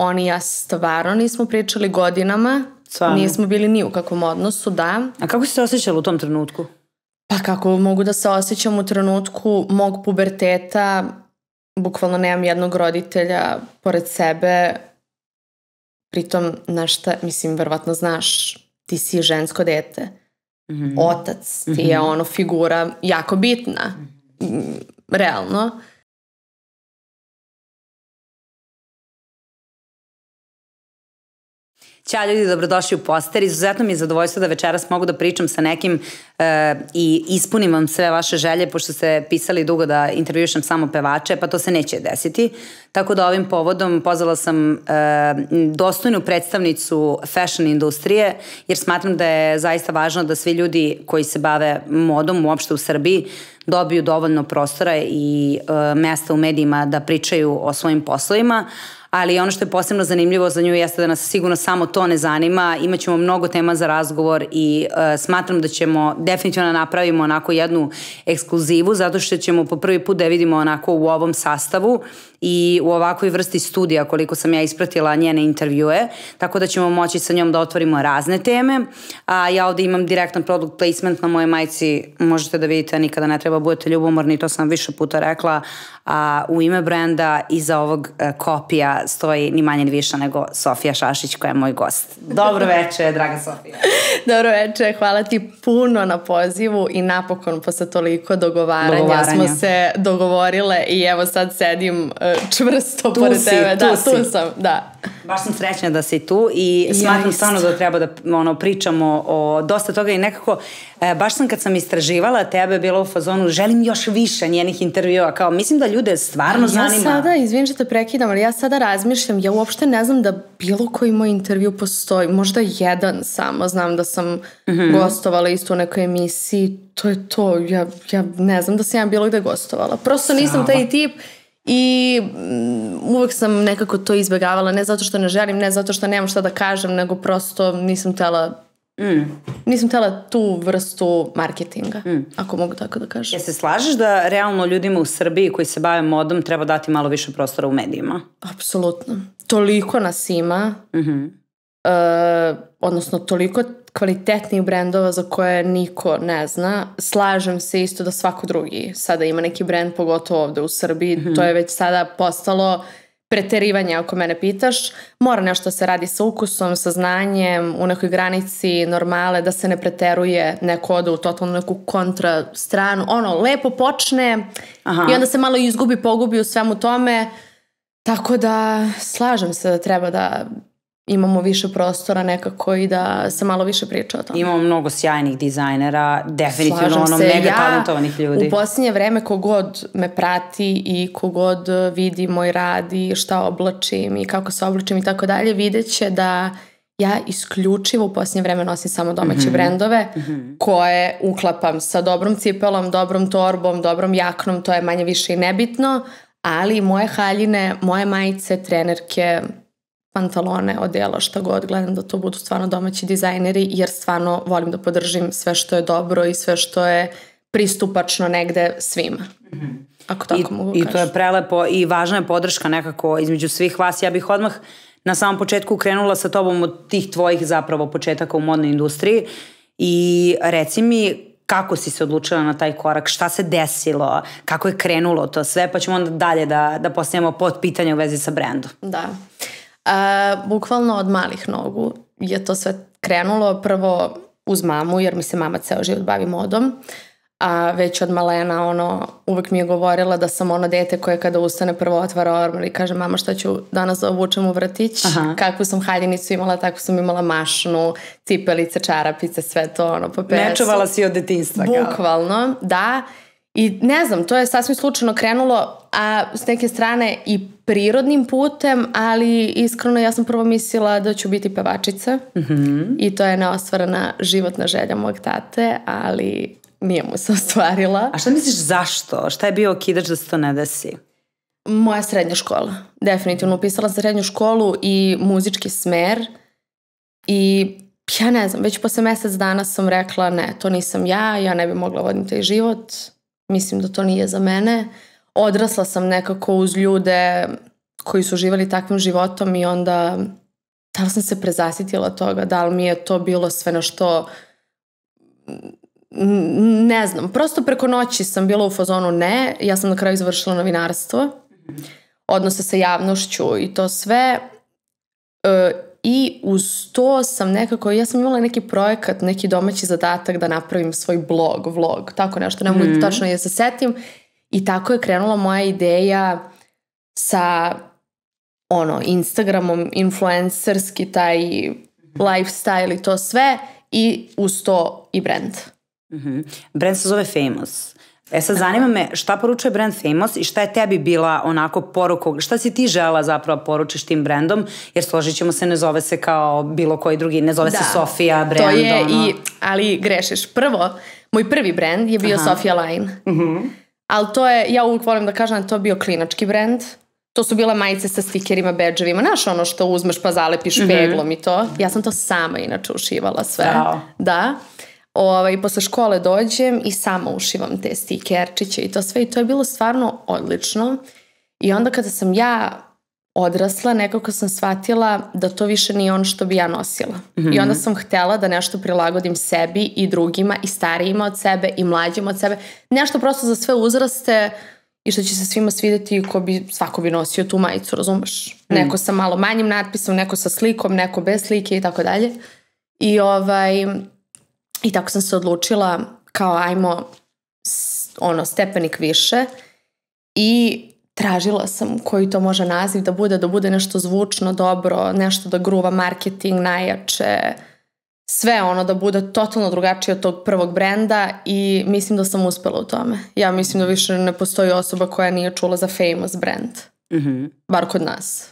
on i ja stvarno nismo pričali godinama. Stvarno? Nismo bili ni u kakvom odnosu, da. A kako si se osjećala u tom trenutku? Pa kako mogu da se osjećam u trenutku mog puberteta, bukvalno nemam jednog roditelja pored sebe, pritom, znaš šta, mislim, verovatno znaš, ti si žensko dete, mm -hmm. otac, ti je ono figura jako bitna, mm, realno. Ćao ljudi, dobrodošli u poster. Izuzetno mi je zadovoljstvo da večeras mogu da pričam sa nekim uh, i ispunim vam sve vaše želje, pošto ste pisali dugo da intervjušam samo pevače, pa to se neće desiti. Tako da ovim povodom pozvala sam uh, dostojnu predstavnicu fashion industrije, jer smatram da je zaista važno da svi ljudi koji se bave modom uopšte u Srbiji dobiju dovoljno prostora i uh, mesta u medijima da pričaju o svojim poslovima, ali ono što je posebno zanimljivo za nju jeste da nas sigurno samo to ne zanima, imaćemo mnogo tema za razgovor i uh, smatram da ćemo definitivno da napravimo onako jednu ekskluzivu zato što ćemo po prvi put da vidimo onako u ovom sastavu i u ovakvoj vrsti studija koliko sam ja ispratila njene intervjue, tako da ćemo moći sa njom da otvorimo razne teme. A ja ovde imam direktan product placement na moje majci, možete da vidite, nikada ne treba budete ljubomorni, to sam više puta rekla, a u ime brenda iza ovog uh, kopija stoji ni manje ni više nego Sofija Šašić koja je moj gost. Dobro veče, draga Sofija. Dobro veče, hvala ti puno na pozivu i napokon posle toliko dogovaranja, Dogovaranja. smo se dogovorile i evo sad sedim uh, čvrsto Tu pored si, tebe. tu da, si. tu sam, da. Baš sam srećna da si tu i Ja smatram isto. stvarno da treba da ono, pričamo o dosta toga i nekako, e, baš sam kad sam istraživala tebe bila u fazonu, želim još više njenih intervjua, kao mislim da ljude stvarno Ja zanima. sada, izvim što te prekidam, ali ja sada razmišljam, ja uopšte ne znam da bilo koji moj intervju postoji, možda jedan samo, znam da sam mm. -hmm. gostovala isto u nekoj emisiji, to je to, ja, ja ne znam da sam ja bilo gde gostovala, prosto nisam taj tip i mm, uvek sam nekako to izbegavala, ne zato što ne želim, ne zato što nemam šta da kažem, nego prosto nisam tela Mm. nisam tela tu vrstu marketinga, mm. ako mogu tako da kažem. Se slažeš da realno ljudima u Srbiji koji se bave modom treba dati malo više prostora u medijima? Apsolutno. Toliko nas ima, Mhm. e, odnosno toliko kvalitetnih brendova za koje niko ne zna. Slažem se isto da svako drugi sada ima neki brend, pogotovo ovde u Srbiji. Mhm. To je već sada postalo preterivanje ako mene pitaš. Mora nešto da se radi sa ukusom, sa znanjem, u nekoj granici normale, da se ne preteruje, neko ode u totalno neku kontra stranu. Ono, lepo počne Aha. i onda se malo izgubi, pogubi u svemu tome. Tako da slažem se da treba da imamo više prostora nekako i da se malo više priča o tome. Imamo mnogo sjajnih dizajnera, definitivno Slažem ono se. mega Ja talentovanih ljudi. U posljednje vreme kogod me prati i kogod vidi moj rad i šta oblačim i kako se oblačim i tako dalje, vidjet će da ja isključivo u posljednje vreme nosim samo domaće mm -hmm. brendove mm -hmm. koje uklapam sa dobrom cipelom, dobrom torbom, dobrom jaknom, to je manje više i nebitno, ali moje haljine, moje majice, trenerke, pantalone, odela, šta god, gledam da to budu stvarno domaći dizajneri, jer stvarno volim da podržim sve što je dobro i sve što je pristupačno negde svima. Ako tako I, mogu I kažem. to je prelepo i važna je podrška nekako između svih vas. Ja bih odmah na samom početku krenula sa tobom od tih tvojih zapravo početaka u modnoj industriji i reci mi kako si se odlučila na taj korak, šta se desilo, kako je krenulo to sve, pa ćemo onda dalje da, da postavimo pod pitanje u vezi sa brendom. Da. A, bukvalno od malih nogu je to sve krenulo prvo uz mamu, jer mi se mama ceo život bavi modom. A već od malena ono, uvek mi je govorila da sam ono dete koje kada ustane prvo otvara ormar i kaže mama šta ću danas da obučem u vrtić. Aha. Kakvu sam haljinicu imala, tako sam imala mašnu, cipelice, čarapice, sve to ono po pesu. Ne čuvala si od detinstva. kao. Bukvalno, da. I ne znam, to je sasvim slučajno krenulo, a s neke strane i prirodnim putem, ali iskreno ja sam prvo mislila da ću biti pevačica Mhm. i to je neostvarena životna želja mog tate, ali nije mu se ostvarila. A šta misliš zašto? Šta je bio okidač da se to ne desi? Moja srednja škola. Definitivno upisala sam srednju školu i muzički smer i ja ne znam, već posle mesec dana sam rekla ne, to nisam ja, ja ne bi mogla voditi taj život, mislim da to nije za mene. Odrasla sam nekako uz ljude koji su živali takvim životom i onda da li sam se prezasitila toga, da li mi je to bilo sve na što ne znam, prosto preko noći sam bila u fazonu ne, ja sam na kraju završila novinarstvo, odnose sa javnošću i to sve. E, i uz to sam nekako, ja sam imala neki projekat, neki domaći zadatak da napravim svoj blog, vlog, tako nešto, ne mogu mm. tačno da se setim i tako je krenula moja ideja sa ono, Instagramom, influencerski taj lifestyle i to sve i uz to i brand. Mm -hmm. Brand se zove Famous. E sad zanima me šta poručuje brand Famous i šta je tebi bila onako poruka, šta si ti žela zapravo poručiš tim brandom, jer složit ćemo se, ne zove se kao bilo koji drugi, ne zove da, se Sofia brand. To je ono. i, ali grešiš. Prvo, moj prvi brand je bio Aha. Sofia Line. Mm -hmm. Ali to je, ja uvijek volim da kažem da to je bio klinački brand. To su bile majice sa stikerima, bedževima. Znaš ono što uzmeš pa zalepiš mm -hmm. peglom i to. Ja sam to sama inače ušivala sve. Bravo. Da. Ovaj, posle škole dođem i sama ušivam te stikerčiće i to sve i to je bilo stvarno odlično. I onda kada sam ja odrasla, nekako sam shvatila da to više nije ono što bi ja nosila. Mm -hmm. I onda sam htela da nešto prilagodim sebi i drugima i starijima od sebe i mlađima od sebe. Nešto prosto za sve uzraste i što će se svima svideti ko bi, svako bi nosio tu majicu, razumeš? Mm. Neko sa malo manjim natpisom, neko sa slikom, neko bez slike i tako dalje. I ovaj, i tako sam se odlučila kao ajmo ono stepenik više i tražila sam koji to može naziv da bude, da bude nešto zvučno, dobro, nešto da gruva marketing najjače, sve ono da bude totalno drugačije od tog prvog brenda i mislim da sam uspela u tome. Ja mislim da više ne postoji osoba koja nije čula za famous brand. Mm -hmm. Bar kod nas.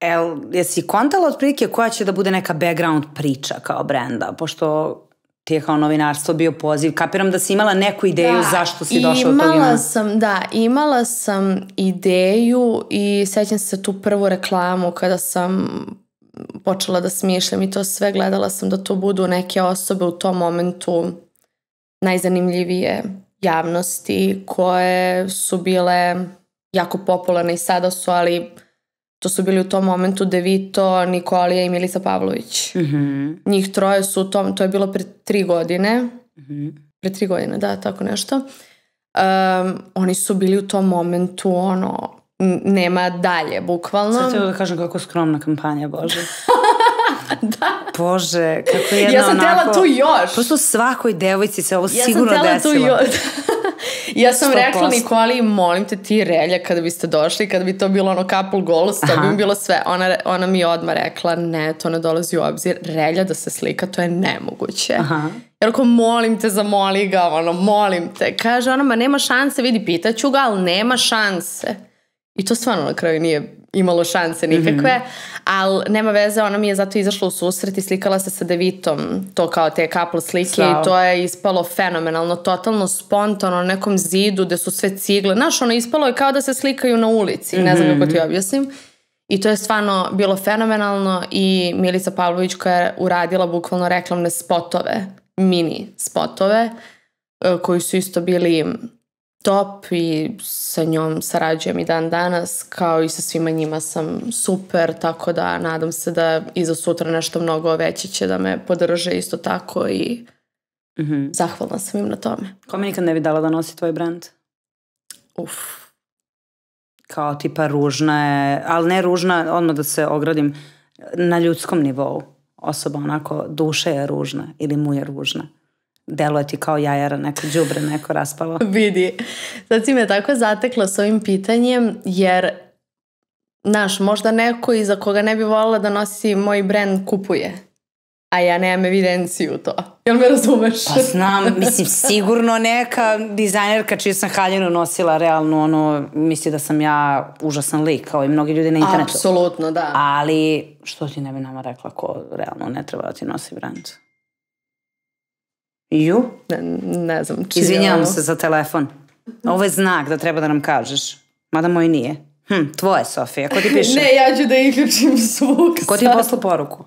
El, jesi kontala otprilike koja će da bude neka background priča kao brenda, pošto ti je kao novinarstvo bio poziv. Kapiram da si imala neku ideju da, zašto si došla do tog imala sam, da, imala sam ideju i sećam se tu prvu reklamu kada sam počela da smišljam i to sve, gledala sam da to budu neke osobe u tom momentu najzanimljivije javnosti koje su bile jako popularne i sada su, ali to su bili u tom momentu Devito, Nikolija i Milica Pavlović. Mm -hmm. Njih troje su u tom, to je bilo pre tri godine. Mm -hmm. Pre tri godine, da, tako nešto. Um, oni su bili u tom momentu ono nema dalje, bukvalno. Sad ću da kažem kako skromna kampanja, Bože. da. Bože, kako je jedna Ja sam onako... tela tu još. Prosto svakoj devojci se ovo ja sigurno desilo. Ja sam tela tu još. ja sam 100%. rekla Nikoli, molim te ti relja kada biste došli, kada bi to bilo ono couple goals, to bi mi bilo sve. Ona, ona mi je odmah rekla, ne, to ne dolazi u obzir. Relja da se slika, to je nemoguće. Aha. Jer ako molim te, zamoli ga, ono, molim te. Kaže ona, ma nema šanse, vidi, pitaću ga, ali nema šanse. I to stvarno na kraju nije imalo šanse nikakve, mm -hmm. ali nema veze, ona mi je zato izašla u susret i slikala se sa Devitom, to kao te couple slike Slao. i to je ispalo fenomenalno, totalno spontano na nekom zidu gde su sve cigle, znaš, ono ispalo je kao da se slikaju na ulici, mm -hmm. ne znam kako ti mhm. objasnim. I to je stvarno bilo fenomenalno i Milica Pavlović koja je uradila bukvalno reklamne spotove, mini spotove, e, koji su isto bili top i sa njom sarađujem i dan danas, kao i sa svima njima sam super, tako da nadam se da i za sutra nešto mnogo veće će da me podrže isto tako i mm -hmm. zahvalna sam im na tome. Ko mi nikad ne bi dala da nosi tvoj brand? Uf. Kao tipa ružna je, ali ne ružna, odmah da se ogradim, na ljudskom nivou. Osoba onako, duša je ružna ili mu je ružna deluje ti kao jajara, neko džubre, neko raspalo. Vidi, sad si me tako zatekla s ovim pitanjem, jer Znaš, možda neko iza koga ne bi volila da nosi moj brand kupuje. A ja nemam evidenciju to. Jel me razumeš? Pa znam, mislim, sigurno neka dizajnerka čiju sam haljinu nosila realno, ono, misli da sam ja užasan lik, kao i mnogi ljudi na internetu. Apsolutno, da. Ali, što ti ne bi nama rekla ko realno ne treba da ti nosi brand? Ju? Ne, ne znam. Čije Izvinjavam se za telefon. Ovo je znak da treba da nam kažeš. Mada moj nije. Hm, tvoje, Sofija. Ko ti piše? ne, ja ću da isključim zvuk. Ko ti je poslao poruku?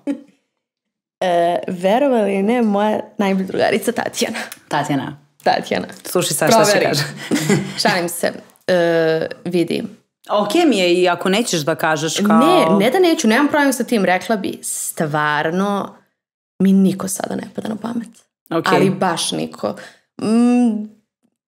E, verovali ne, moja najbolja drugarica Tatjana. Tatjana. Tatjana. Slušaj sad šta će kaže. Šalim se. E, vidi. Ok mi je i ako nećeš da kažeš kao... Ne, ne da neću, nemam problem sa tim, rekla bi, stvarno mi niko sada ne pada na pamet. Okay. Ali baš niko. Mm,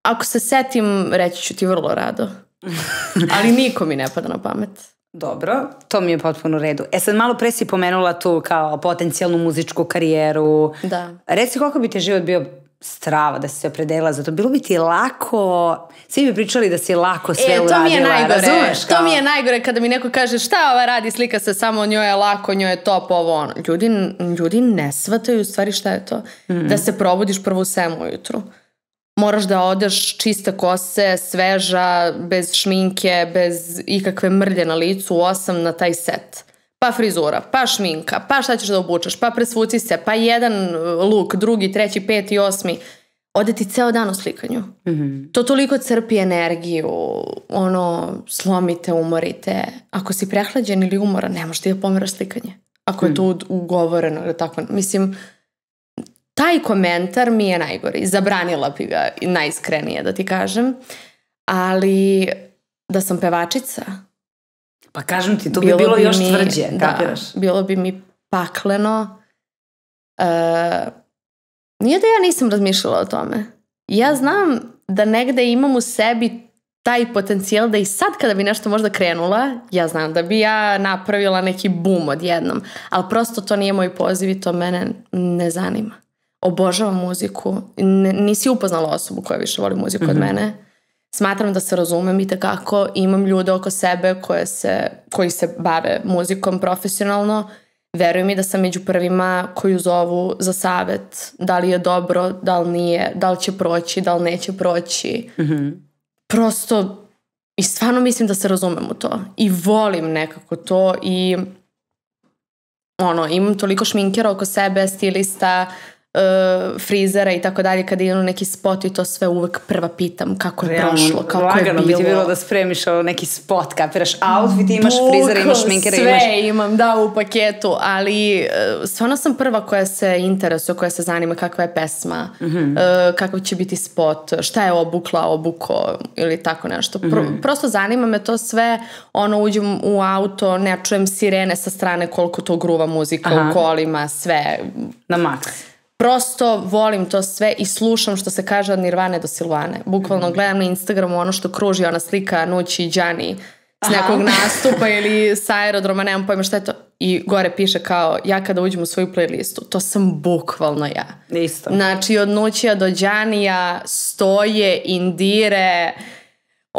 ako se setim, reći ću ti vrlo rado. Ali niko mi ne pada na pamet. Dobro, to mi je potpuno u redu. E sad malo pre si pomenula tu kao potencijalnu muzičku karijeru. Da. Reci koliko bi ti život bio strava da si se opredela za to. Bilo bi ti lako, svi bi pričali da si lako sve e, to uradila. mi je najgore. Razumeš, kao... To mi je najgore kada mi neko kaže šta ova radi, slika se samo njoj je lako, njoj je top ovo ono. Ljudi, ljudi ne shvataju u stvari šta je to. Mm. Da se probudiš prvo u 7 ujutru. Moraš da odeš čiste kose, sveža, bez šminke, bez ikakve mrlje na licu u 8 na taj set pa frizura, pa šminka, pa šta ćeš da obučeš, pa presvuci se, pa jedan luk, drugi, treći, peti, osmi. Ode ti ceo dan u slikanju. Mm -hmm. To toliko crpi energiju, ono, slomite, umorite. Ako si prehlađen ili umoran, ne možeš ti da pomeraš slikanje. Ako je to mm. ugovoreno ili tako. Mislim, taj komentar mi je najgori. Zabranila bi ga najiskrenije, da ti kažem. Ali da sam pevačica, Pa kažem ti, to bilo bi bilo bi još mi, tvrđe, da, kapiraš? bilo bi mi pakleno. E, nije da ja nisam razmišljala o tome. Ja znam da negde imam u sebi taj potencijal da i sad kada bi nešto možda krenula, ja znam da bi ja napravila neki boom odjednom, ali prosto to nije moj poziv i to mene ne zanima. Obožavam muziku. N nisi upoznala osobu koja više voli muziku mm -hmm. od mhm. mene smatram da se razumem i takako imam ljude oko sebe koje se, koji se bave muzikom profesionalno. Verujem i da sam među prvima koju zovu za savet da li je dobro, da li nije da li će proći, da li neće proći. Mm -hmm. prosto i stvarno mislim da se razumem u to. I volim nekako to i ono, imam toliko šminkera oko sebe, stilista, uh, frizera i tako dalje, kada idem neki spot i to sve uvek prva pitam kako je Realno, prošlo, kako je bilo. bi ti bilo da spremiš neki spot, kapiraš outfit, imaš Buk, frizera, imaš šminkera, sve imaš... Sve imam, da, u paketu, ali uh, stvarno sam prva koja se interesuje, koja se zanima kakva je pesma, mm -hmm. uh, kakav će biti spot, šta je obukla, obuko ili tako nešto. Pro, mm -hmm. Prosto zanima me to sve, ono, uđem u auto, ne čujem sirene sa strane koliko to gruva muzika Aha. u kolima, sve. Na maks prosto volim to sve i slušam što se kaže od Nirvane do Silvane. Bukvalno gledam na Instagramu ono što kruži, ona slika Nući i Đani s nekog Aha. nastupa ili sa aerodroma, nemam pojma šta je to. I gore piše kao, ja kada uđem u svoju playlistu, to sam bukvalno ja. Isto. Znači, od Nućija do Đanija stoje, indire,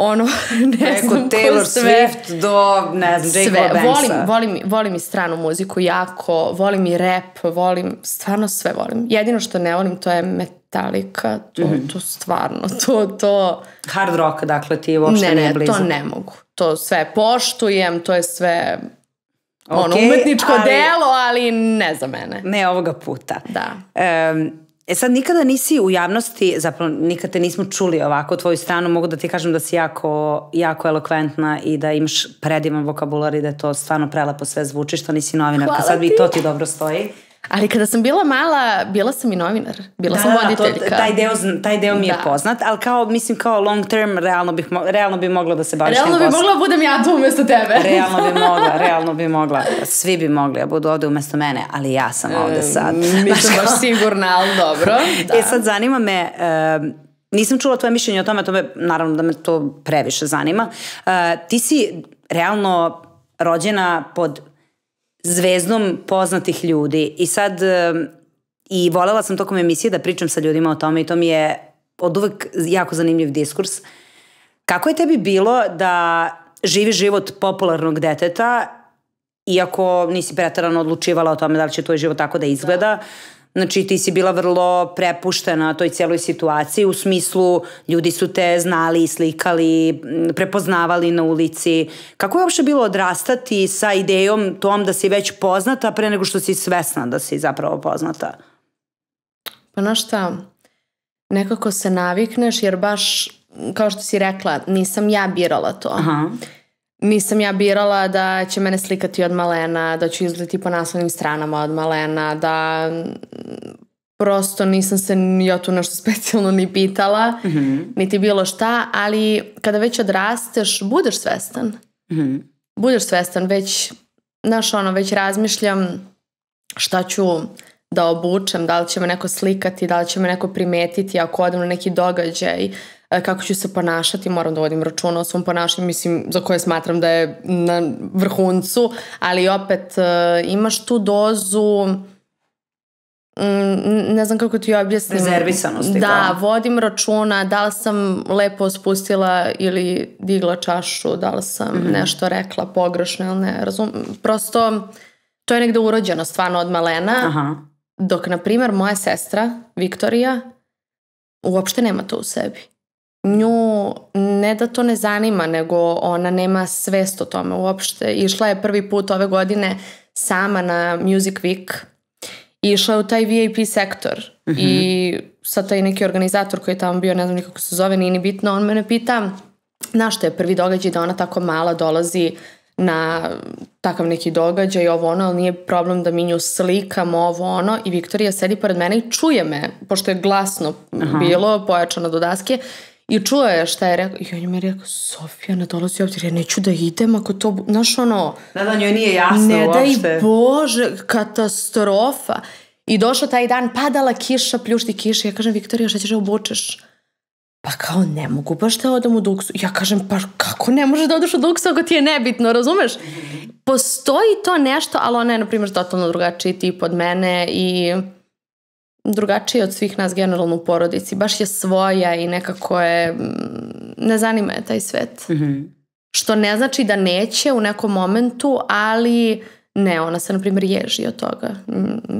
ono, ne Preko znam Taylor sve. Swift do, ne znam, Jacob Banksa. Volim, volim, volim i stranu muziku jako, volim i rap, volim, stvarno sve volim. Jedino što ne volim to je Metallica, to, mm -hmm. to stvarno, to, to... Hard rock, dakle, ti uopšte ne, ne, ne blizu. to ne mogu. To sve poštujem, to je sve okay, ono, umetničko ali, delo, ali ne za mene. Ne ovoga puta. Da. Um, E sad, nikada nisi u javnosti, zapravo nikada te nismo čuli ovako tvoju stranu, mogu da ti kažem da si jako, jako elokventna i da imaš predivan vokabular i da to stvarno prelepo sve zvuči, što nisi novinarka, Hvala sad bi to ti dobro stoji. Ali kada sam bila mala, bila sam i novinar. Bila da, sam voditeljka. Da, to, taj, deo, taj deo mi je da. poznat, ali kao, mislim, kao long term, realno, bih, realno bi mogla da se baviš Realno bi posao. mogla da budem ja tu umesto tebe. realno bi mogla, realno bi mogla. Svi bi mogli da budu ovde umesto mene, ali ja sam ovde sad. Nisam baš sigurna, ali dobro. Da. E sad zanima me, uh, nisam čula tvoje mišljenje o tome, to me, naravno da me to previše zanima. Uh, ti si realno rođena pod zvezdom poznatih ljudi i sad i volela sam tokom emisije da pričam sa ljudima o tome i to mi je od uvek jako zanimljiv diskurs. Kako je tebi bilo da živi život popularnog deteta iako nisi pretarano odlučivala o tome da li će tvoj život tako da izgleda, da Znači ti si bila vrlo prepuštena toj cijeloj situaciji u smislu ljudi su te znali, slikali, prepoznavali na ulici. Kako je uopšte bilo odrastati sa idejom tom da si već poznata pre nego što si svesna da si zapravo poznata? Pa znaš šta, nekako se navikneš jer baš kao što si rekla, nisam ja birala to. Aha. Nisam ja birala da će mene slikati od malena, da ću izleti po naslovnim stranama od malena, da prosto nisam se ja tu nešto specijalno ni pitala, mm -hmm. niti bilo šta, ali kada već odrasteš, budeš svestan. -hmm. budeš svestan, već, znaš ono, već razmišljam šta ću da obučem, da li će me neko slikati, da li će me neko primetiti ako odem na neki događaj, kako ću se ponašati, moram da vodim računa o svom ponašanju, mislim, za koje smatram da je na vrhuncu, ali opet e, imaš tu dozu mm, ne znam kako ti objasnim. Rezervisanosti. Da, kao. vodim računa da li sam lepo spustila ili digla čašu, da li sam mm -hmm. nešto rekla pogrešno ili ne. Razum, prosto to je negde urođeno stvarno od malena. Aha. Dok, na primer, moja sestra, Viktorija, uopšte nema to u sebi. Nju ne da to ne zanima, nego ona nema svest o tome uopšte. Išla je prvi put ove godine sama na Music Week. Išla je u taj VIP sektor. Uh -huh. I sad taj neki organizator koji je tamo bio, ne znam nikako se zove, nije ni bitno, on mene pita na što je prvi događaj da ona tako mala dolazi na takav neki događaj, ovo ono, ali nije problem da mi nju slikam, ovo ono, i Viktorija sedi pored mene i čuje me, pošto je glasno Aha. bilo, pojačano do daske, i čuje je šta je rekao, i on mi je rekao, Sofija, ne dolazi ovdje, ja neću da idem ako to, znaš ono... Da, da, njoj nije jasno ne uopšte. Ne daj Bože, katastrofa. I došao taj dan, padala kiša, pljušti kiša, ja kažem, Viktorija, šta ćeš da obučeš? Pa kao ne mogu baš da odem u duksu. Ja kažem pa kako ne možeš da odeš u duksu ako ti je nebitno, razumeš? Postoji to nešto, ali ona je na primjer totalno drugačiji tip od mene i drugačiji od svih nas generalno u porodici. Baš je svoja i nekako je, ne zanima je taj svet. Mm -hmm. Što ne znači da neće u nekom momentu, ali ne, ona se na primjer ježi od toga.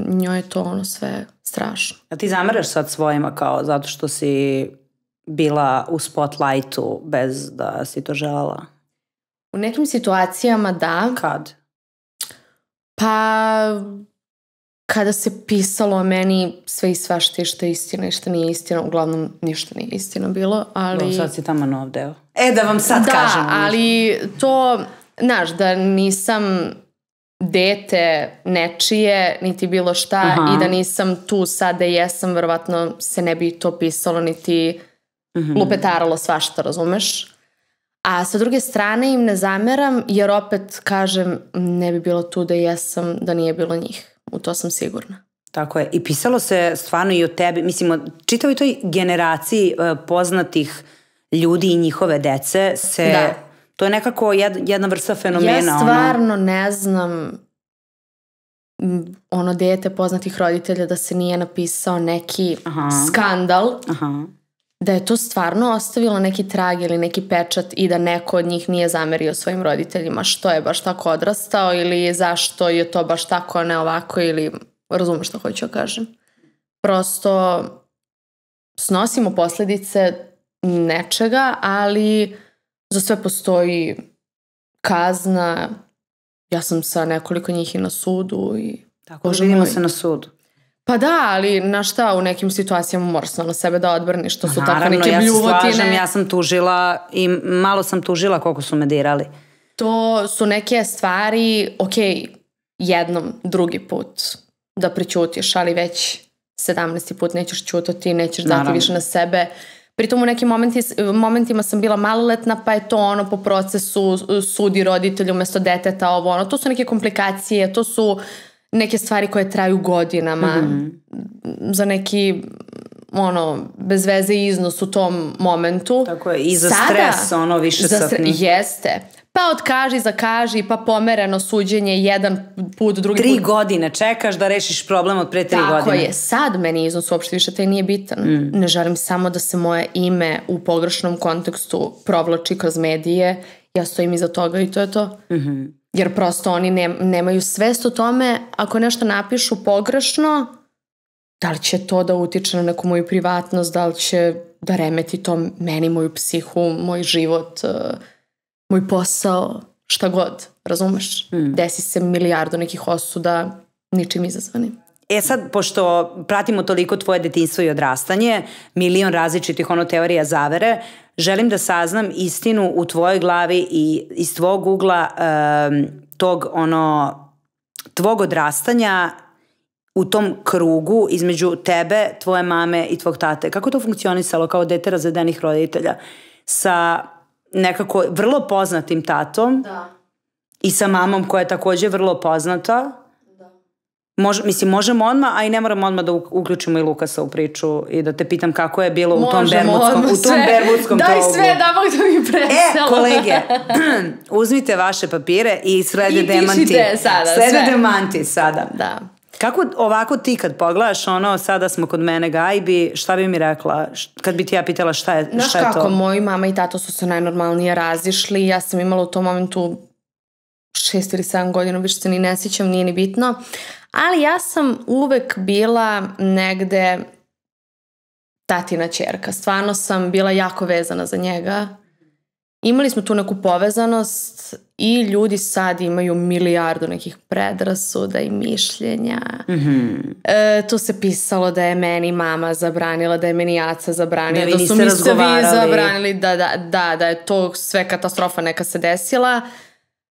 Njoj je to ono sve strašno. A ti zameraš sad svojima kao zato što si bila u spotlightu bez da si to želala? U nekim situacijama da. Kad? Pa kada se pisalo o meni sve i svašta i što je istina i što nije istina, uglavnom ništa nije istina bilo, ali... Do, sad si tamo nov deo. E, da vam sad da, kažem. Da, ali to, znaš, da nisam dete nečije, niti bilo šta Aha. i da nisam tu sad da jesam, verovatno se ne bi to pisalo, niti mm -hmm. lupetaralo svašta, razumeš? A sa druge strane im ne zameram jer opet kažem ne bi bilo tu da jesam da nije bilo njih. U to sam sigurna. Tako je. I pisalo se stvarno i o tebi, mislim, o čitavoj toj generaciji uh, poznatih ljudi i njihove dece se... Da. To je nekako jed, jedna vrsta fenomena. Ja stvarno ono... ne znam ono dete poznatih roditelja da se nije napisao neki Aha. skandal. Aha da je to stvarno ostavilo neki trag ili neki pečat i da neko od njih nije zamerio svojim roditeljima što je baš tako odrastao ili zašto je to baš tako, a ne ovako ili razumeš što hoću da kažem. Prosto snosimo posledice nečega, ali za sve postoji kazna. Ja sam sa nekoliko njih i na sudu i Tako, vidimo se na sudu. Pa da, ali na šta u nekim situacijama moraš na sebe da odbrniš, to su tako neke ja bljuvotine. Naravno, ja se slažem, ja sam tužila i malo sam tužila koliko su me dirali. To su neke stvari, ok, jednom, drugi put da prećutiš, ali već 17. put nećeš ćutati, nećeš dati Naravno. više na sebe. Pritom u nekim momenti, momentima sam bila maloletna, pa je to ono po procesu sudi roditelju umesto deteta, ovo ono. To su neke komplikacije, to su uh, neke stvari koje traju godinama mm za neki ono, bez veze iznos u tom momentu. Tako je, i za Sada, stres, ono, više za satni. Jeste. Pa odkaži, zakaži, pa pomereno suđenje, jedan put, drugi tri put. godine čekaš da rešiš problem od pre tri Tako godine. Tako je, sad meni iznos uopšte više taj nije bitan. Mm. Ne želim samo da se moje ime u pogrešnom kontekstu provlači kroz medije, ja stojim iza toga i to je to. Mm -hmm. Jer prosto oni ne, nemaju svest o tome ako nešto napišu pogrešno, da li će to da utiče na neku moju privatnost, da li će da remeti to meni, moju psihu, moj život, uh, moj posao, šta god, razumeš? Mm. Desi se milijardo nekih osuda ničim izazvani. E sad, pošto pratimo toliko tvoje detinstvo i odrastanje, milion različitih ono teorija zavere, želim da saznam istinu u tvojoj glavi i iz tvog ugla um, tog ono tvog odrastanja u tom krugu između tebe, tvoje mame i tvog tate. Kako to funkcionisalo kao dete razvedenih roditelja? Sa nekako vrlo poznatim tatom Da. i sa mamom koja je takođe vrlo poznata. Može, mislim, možemo odmah, a i ne moramo odmah da uključimo i Lukasa u priču i da te pitam kako je bilo u tom Možemo bermudskom, odmah u tom sve. bermudskom Daj krugu. sve da mogu da mi preselo. E, kolege, uzmite vaše papire i slede I demanti. pišite sada Slede sve. demanti sada. Da. Kako ovako ti kad pogledaš ono, sada smo kod mene gajbi, šta bi mi rekla? Kad bi ti ja pitala šta je, Znaš šta je kako, to? moji mama i tato su se najnormalnije razišli. Ja sam imala u tom momentu šest ili sedam godina, više se ni ne sjećam, nije ni bitno. Ali ja sam uvek bila negde tatina čerka. Stvarno sam bila jako vezana za njega. Imali smo tu neku povezanost i ljudi sad imaju milijardu nekih predrasuda i mišljenja. Mhm. E, tu se pisalo da je meni mama zabranila, da je meni jaca zabranila, Da da, su mi se vi zabranili, da, da, da, da je to sve katastrofa neka se desila.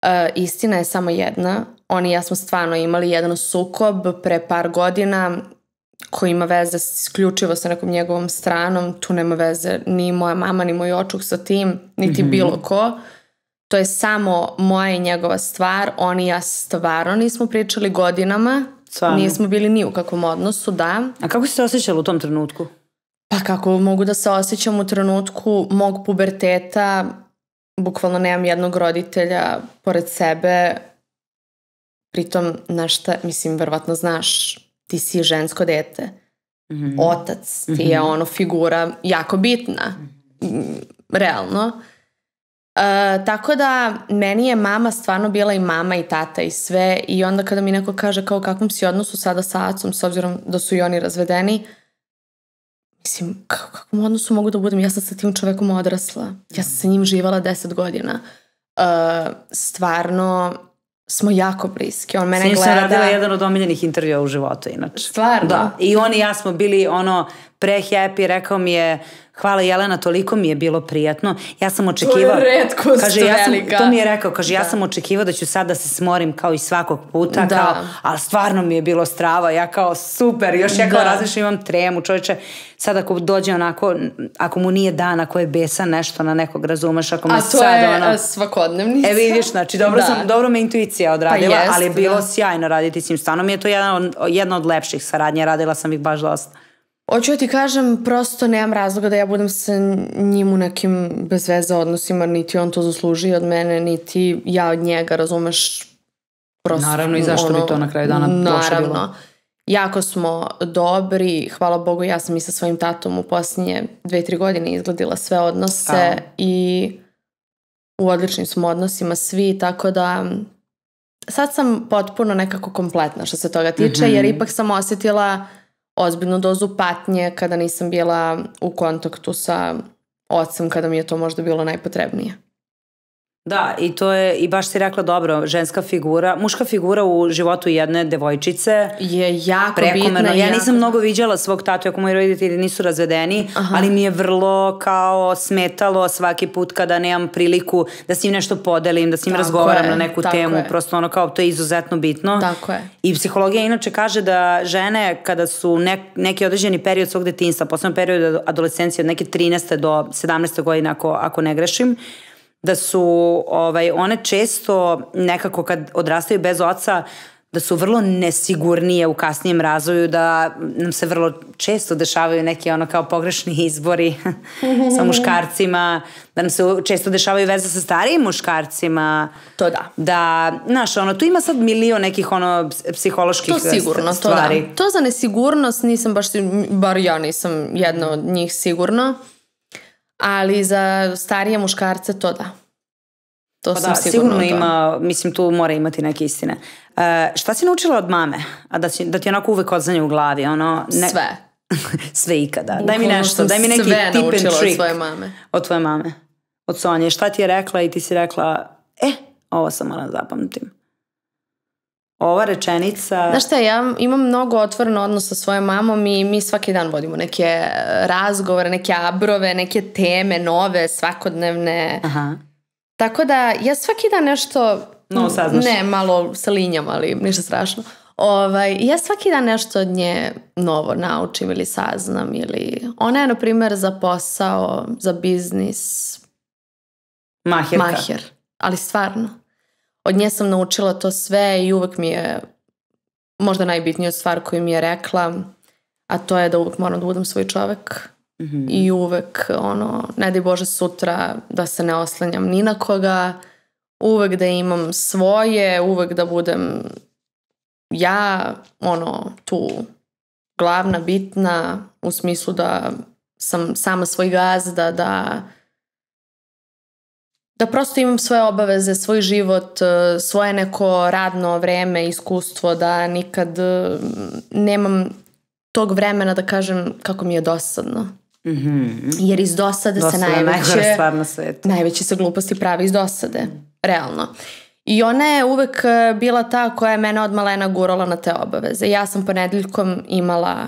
E, istina je samo jedna. On i ja smo stvarno imali jedan sukob pre par godina koji ima veze isključivo sa nekom njegovom stranom. Tu nema veze ni moja mama, ni moj očuk sa tim, niti bilo ko. To je samo moja i njegova stvar. On i ja stvarno nismo pričali godinama. Stvarno? Nismo bili ni u kakvom odnosu, da. A kako si se osjećala u tom trenutku? Pa kako mogu da se osjećam u trenutku mog puberteta, bukvalno nemam jednog roditelja pored sebe, pritom, znaš šta, mislim, verovatno znaš, ti si žensko dete, Mhm. otac, ti je ono figura jako bitna, mm, realno. E, tako da meni je mama stvarno bila i mama i tata i sve i onda kada mi neko kaže kao kakvom si odnosu sada sa acom s obzirom da su i oni razvedeni mislim kako, kakvom odnosu mogu da budem ja sam sa tim čovekom odrasla ja sam sa njim živala 10 godina E, stvarno smo jako bliski on mene njim sam gleda radila jedan od omiljenih intervjua u životu, inače. Stvarno? Da. I on i ja smo bili ono pre happy, rekao mi je hvala Jelena, toliko mi je bilo prijatno. Ja sam očekivao... retkost kaže, ja sam, velika. To mi je rekao, kaže, ja Da. sam očekivao da ću sad da se smorim kao i svakog puta, Da. kao, ali stvarno mi je bilo strava, ja kao super, još ja kao Da. razmišljam, imam tremu, čovječe, sad ako dođe onako, ako mu nije dan, ako je besan nešto na nekog, razumeš, ako me a to sad je ono... svakodnevnica E vidiš, znači dobro, Da. sam, dobro me intuicija odradila, Pa jest, ali je bilo da. sjajno raditi s njim. Stvarno mi je to jedan od, jedna od lepših saradnja, radila sam ih baš dosta. Hoću da ti kažem, prosto nemam razloga da ja budem sa njim u nekim bez veze odnosima, niti on to zasluži od mene, niti ja od njega, razumeš? Prosto, ono, Naravno, i zašto bi to na kraju dana Naravno. bilo? Jako smo dobri, hvala Bogu, ja sam i sa svojim tatom u posljednje dve, tri godine izgledila sve odnose Kao? i u odličnim smo odnosima svi, tako da sad sam potpuno nekako kompletna što se toga tiče, Mhm. jer ipak sam osjetila ozbiljnu dozu patnje kada nisam bila u kontaktu sa ocem kada mi je to možda bilo najpotrebnije. Da, i to je, i baš si rekla dobro, ženska figura, muška figura u životu jedne devojčice, Je jako prekomerno. bitna. Ja jako- nisam mnogo viđala svog tatu, ako moji roditelji nisu razvedeni, Aha. ali mi je vrlo kao smetalo svaki put kada nemam priliku da s njim nešto podelim, da s njim Tako razgovaram je, na neku temu, je. prosto ono kao to je izuzetno bitno. Tako je. I psihologija inače kaže da žene kada su nek, neki određeni period svog detinjstva, posebno period od adolescencije od neke 13. do 17. godine ako, ako ne grešim, da su ovaj, one često nekako kad odrastaju bez oca da su vrlo nesigurnije u kasnijem razvoju, da nam se vrlo često dešavaju neki ono kao pogrešni izbori sa muškarcima, da nam se često dešavaju veze sa starijim muškarcima, To da. da, znaš, ono, tu ima sad milion nekih ono ps- psiholoških To sigurno, to stvari. da. To za nesigurnost nisam baš, bar ja nisam jedna od njih sigurno, ali za starije muškarce to da. To Pa sam da, sigurno. sigurno ima, mislim, tu mora imati neke istine. E, šta si naučila od mame? A da, si, da ti onako uvek odzanje u glavi, ono... Ne, Sve. sve ikada. Daj mi nešto, daj mi neki tip and naučila od trick. svoje mame. Od tvoje mame. Od Sonje. Šta ti je rekla i ti si rekla, e, ovo sam moram da zapamtim. Ova rečenica... Znaš šta, ja imam mnogo otvoren odnos sa svojom mamom i mi svaki dan vodimo neke e, razgovore, neke abrove, neke teme nove, svakodnevne. Aha. Tako da ja svaki dan nešto... Novo saznaš. Ne, malo sa linjam, ali ništa strašno. Ovaj, ja svaki dan nešto od nje novo naučim ili saznam ili... Ona je, na primjer, za posao, za biznis Mahirka. Mahir. Ali stvarno. Od nje sam naučila to sve i uvek mi je možda najbitnija stvar koju mi je rekla, a to je da uvek moram da budem svoj čovek mm -hmm. i uvek, ono, ne daj Bože sutra da se ne oslanjam ni na koga, uvek da imam svoje, uvek da budem ja, ono, tu glavna, bitna, u smislu da sam sama svoj gazda, da da prosto imam svoje obaveze, svoj život, e, svoje neko radno vreme, iskustvo, da nikad e, nemam tog vremena da kažem kako mi je dosadno. Mm -hmm. Jer iz dosade Dosada se najveće... na svetu. Najveće se gluposti pravi iz dosade. Realno. I ona je uvek e, bila ta koja je mene od malena gurala na te obaveze. Ja sam ponedeljkom imala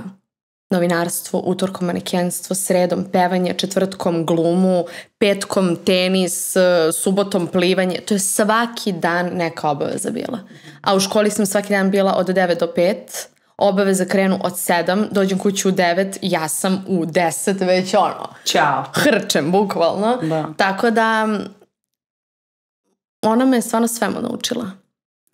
novinarstvo, utorkom manekenstvo, sredom pevanje, četvrtkom glumu, petkom tenis, subotom plivanje. To je svaki dan neka obaveza bila. A u školi sam svaki dan bila od 9 do 5 obaveze krenu od 7, dođem kuću u 9, ja sam u 10 već ono. Ćao. Hrčem, bukvalno. Da. Tako da ona me stvarno svemu naučila.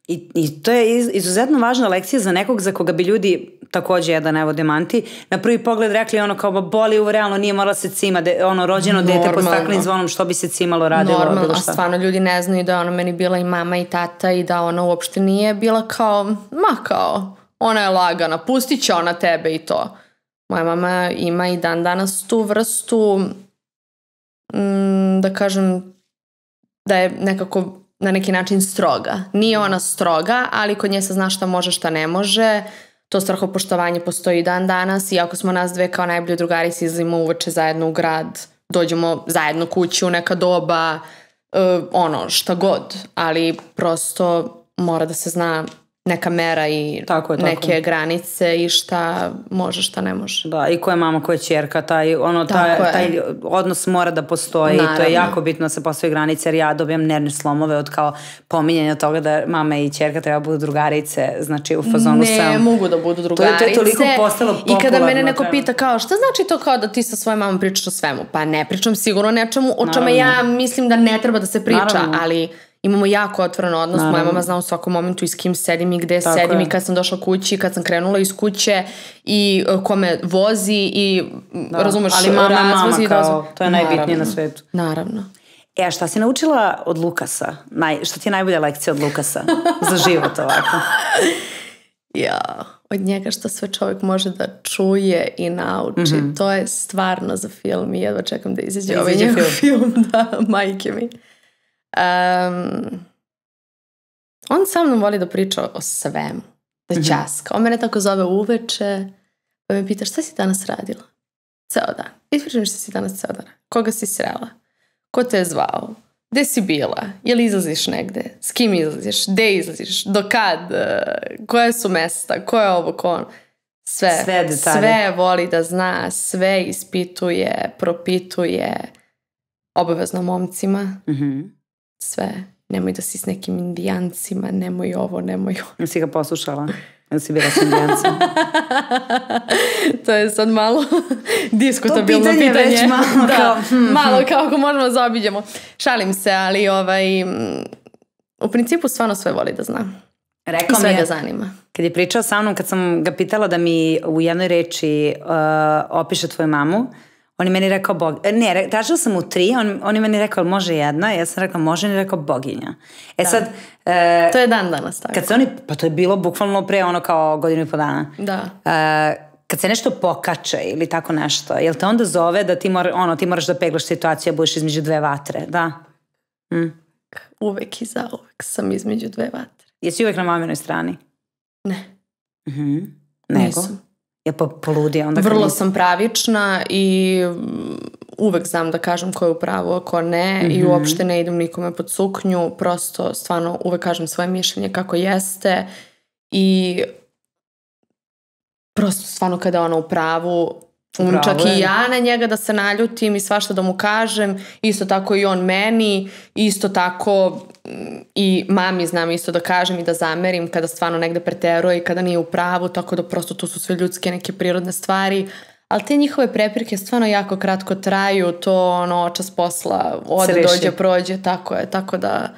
I, I to je izuzetno važna lekcija za nekog za koga bi ljudi takođe jedan evo demanti, na prvi pogled rekli ono kao ba boli uvo realno nije morala se cima, de, ono rođeno Normalno. dete pod staklenim zvonom što bi se cimalo radilo. Normalno, a stvarno ljudi ne znaju da ona meni bila i mama i tata i da ona uopšte nije bila kao, ma kao, ona je lagana, pustit će ona tebe i to. Moja mama ima i dan danas tu vrstu, mm, da kažem, da je nekako na neki način stroga. Nije ona stroga, ali kod nje se zna šta može, šta ne može. To strahopoštovanje postoji dan danas i ako smo nas dve kao najbolje drugari se izlazimo uveče zajedno u grad, dođemo zajedno kući u neka doba, uh, ono, šta god, ali prosto mora da se zna neka mera i tako je, tako. neke granice i šta može, šta ne može. Da, i ko je mama, ko je čerka, taj, ono, taj, taj odnos mora da postoji Naravno. i to je jako bitno da se postoji granice jer ja dobijam nervne slomove od kao pominjanja toga da mama i čerka treba budu drugarice, znači u fazonu ne, sam... Ne, mogu da budu drugarice. To, to je toliko postalo popularno. I kada mene neko treba. pita kao šta znači to kao da ti sa svojom mamom pričaš o svemu? Pa ne pričam sigurno nečemu o čemu ja mislim da ne treba da se priča, Naravno. ali imamo jako otvoren odnos, Naravno. moja mama zna u svakom momentu i s kim sedim i gde Tako sedim je. i kad sam došla kući, kad sam krenula iz kuće i e, ko me vozi i da. razumeš, Ali mama mama i kao, to je najbitnije Naravno. na svetu. Naravno. E, a šta si naučila od Lukasa? Naj, šta ti je najbolja lekcija od Lukasa za život ovako? ja, od njega što sve čovjek može da čuje i nauči. Mm -hmm. To je stvarno za film i jedva čekam da izađe da ovaj njegov film. film. Da, majke mi. Um, on sa mnom voli da priča o svemu. Da časka. On mene tako zove uveče pa me pita šta si danas radila? Ceo dan. Ispričam šta si danas ceo dan. Koga si srela? Ko te je zvao? Gde si bila? Je li izlaziš negde? S kim izlaziš? Gde izlaziš? Do kad? Koje su mesta? Ko je ovo? Ko? Sve. Sve detalje. Sve voli da zna, sve ispituje, propituje. Obavezno momcima. Mhm. Mm sve, nemoj da si s nekim indijancima, nemoj ovo, nemoj ovo. Jesi ga poslušala? Jel si bila s indijancima? to je sad malo diskutabilno to pitanje. pitanje. već malo da, kao... Hmm, malo kao ako možemo da zaobiđemo. Šalim se, ali ovaj, u principu stvarno sve voli da zna. Rekao I sve mi je, ga zanima. Kad je pričao sa mnom, kad sam ga pitala da mi u jednoj reči uh, opiše tvoju mamu, On je meni rekao bog... E, ne, tražila sam mu tri, on, on je meni rekao može jedna, ja sam rekao može, on je rekao boginja. E da. sad... E, to je dan danas tako. Kad se oni, pa to je bilo bukvalno pre ono kao godinu i po dana. Da. E, kad se nešto pokače ili tako nešto, jel te onda zove da ti, mora, ono, ti moraš da peglaš situaciju, a budeš između dve vatre, da? Mm. Uvek i za uvek sam između dve vatre. Jesi uvek na maminoj strani? Ne. Mhm. Mm. Nego? Nisam je pa poludija. Onda Vrlo sam pravična i uvek znam da kažem ko je u pravu, a ko ne mm -hmm. i mhm. uopšte ne idem nikome pod suknju, prosto stvarno uvek kažem svoje mišljenje kako jeste i prosto stvarno kada je ona u pravu Um, čak i ja na njega da se naljutim i svašta da mu kažem, isto tako i on meni, isto tako i mami znam isto da kažem i da zamerim kada stvarno negde preteruje i kada nije u pravu, tako da prosto to su sve ljudske neke prirodne stvari, Ali te njihove prepirke stvarno jako kratko traju, to ono očas posla, ode, dođe, prođe, tako je. Tako da,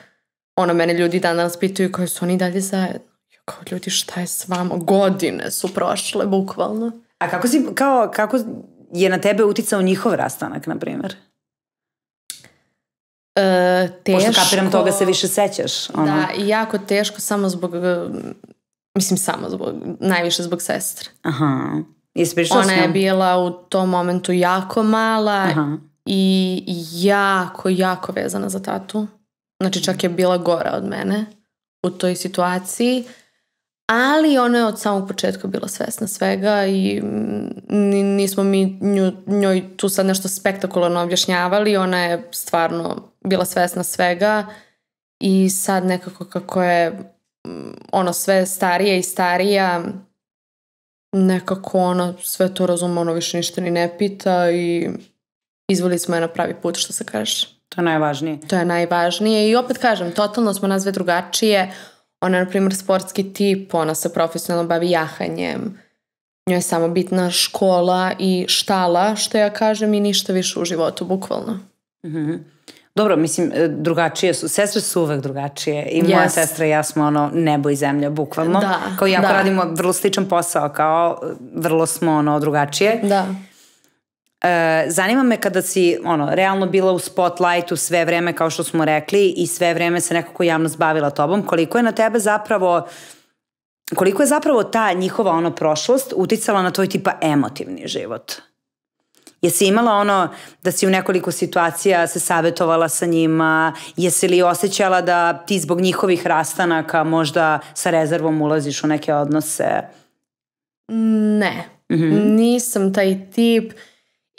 ono, mene ljudi dan danas pitaju koji su oni dalje zajedno. Ja kao, ljudi, šta je s vama? Godine su prošle, bukvalno. A kako, si, kao, kako je na tebe uticao njihov rastanak, na primjer? E, teško. Pošto kapiram toga se više sećaš. Ono. Da, i jako teško samo zbog, e, mislim samo zbog, najviše zbog sestre. Aha. Jesi pričala Ona je bila u tom momentu jako mala Aha. i jako, jako vezana za tatu. Znači čak je bila gora od mene u toj situaciji. Ali ona je od samog početka bila svesna svega i ni- nismo mi nju, njoj tu sad nešto spektakularno objašnjavali. Ona je stvarno bila svesna svega i sad nekako kako je mm, ono sve starija i starija nekako ono sve to razume, ono više ništa ni ne pita i izvoli smo je na pravi put što se kaže. To je najvažnije. To je najvažnije i opet kažem, totalno smo nas dve drugačije. Ona je, na primjer, sportski tip, ona se profesionalno bavi jahanjem. Njoj je samo bitna škola i štala, što ja kažem, i ništa više u životu, bukvalno. Mhm. Dobro, mislim, e, drugačije su, sestre su uvek drugačije i moja Jest. sestra i ja smo ono nebo i zemlja, bukvalno. Da, kao jako da. radimo vrlo sličan posao, kao e, vrlo smo ono drugačije. Da. E, zanima me kada si ono, realno bila u spotlightu sve vreme kao što smo rekli i sve vreme se nekako javnost bavila tobom, koliko je na tebe zapravo koliko je zapravo ta njihova ono prošlost uticala na tvoj tipa emotivni život? Jesi imala ono da si u nekoliko situacija se savjetovala sa njima? Jesi li osjećala da ti zbog njihovih rastanaka možda sa rezervom ulaziš u neke odnose? Ne. Nisam taj tip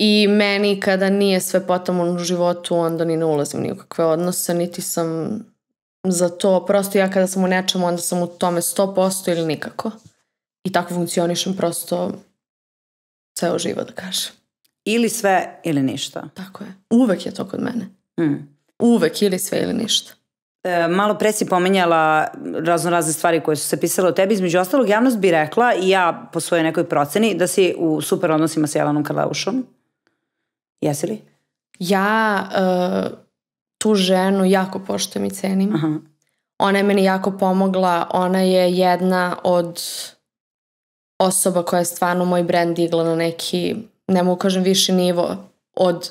i meni kada nije sve potamno u životu, onda ni ne ulazim ni u kakve odnose, niti sam za to. Prosto ja kada sam u nečemu, onda sam u tome 100% ili nikako. I tako funkcionišem prosto ceo život, da kažem. Ili sve ili ništa? Tako je. Uvek je to kod mene. Mm. Uvek ili sve ili ništa. E, malo pre si pomenjala razno razne stvari koje su se pisale o tebi. Između ostalog, javnost bi rekla i ja po svojoj nekoj proceni da si u super odnosima sa Jelenom Karleušom. Jesi li? Ja uh, tu ženu jako poštujem i cenim. Aha. Ona je meni jako pomogla. Ona je jedna od osoba koja je stvarno moj brand digla na neki, ne mogu kažem viši nivo, od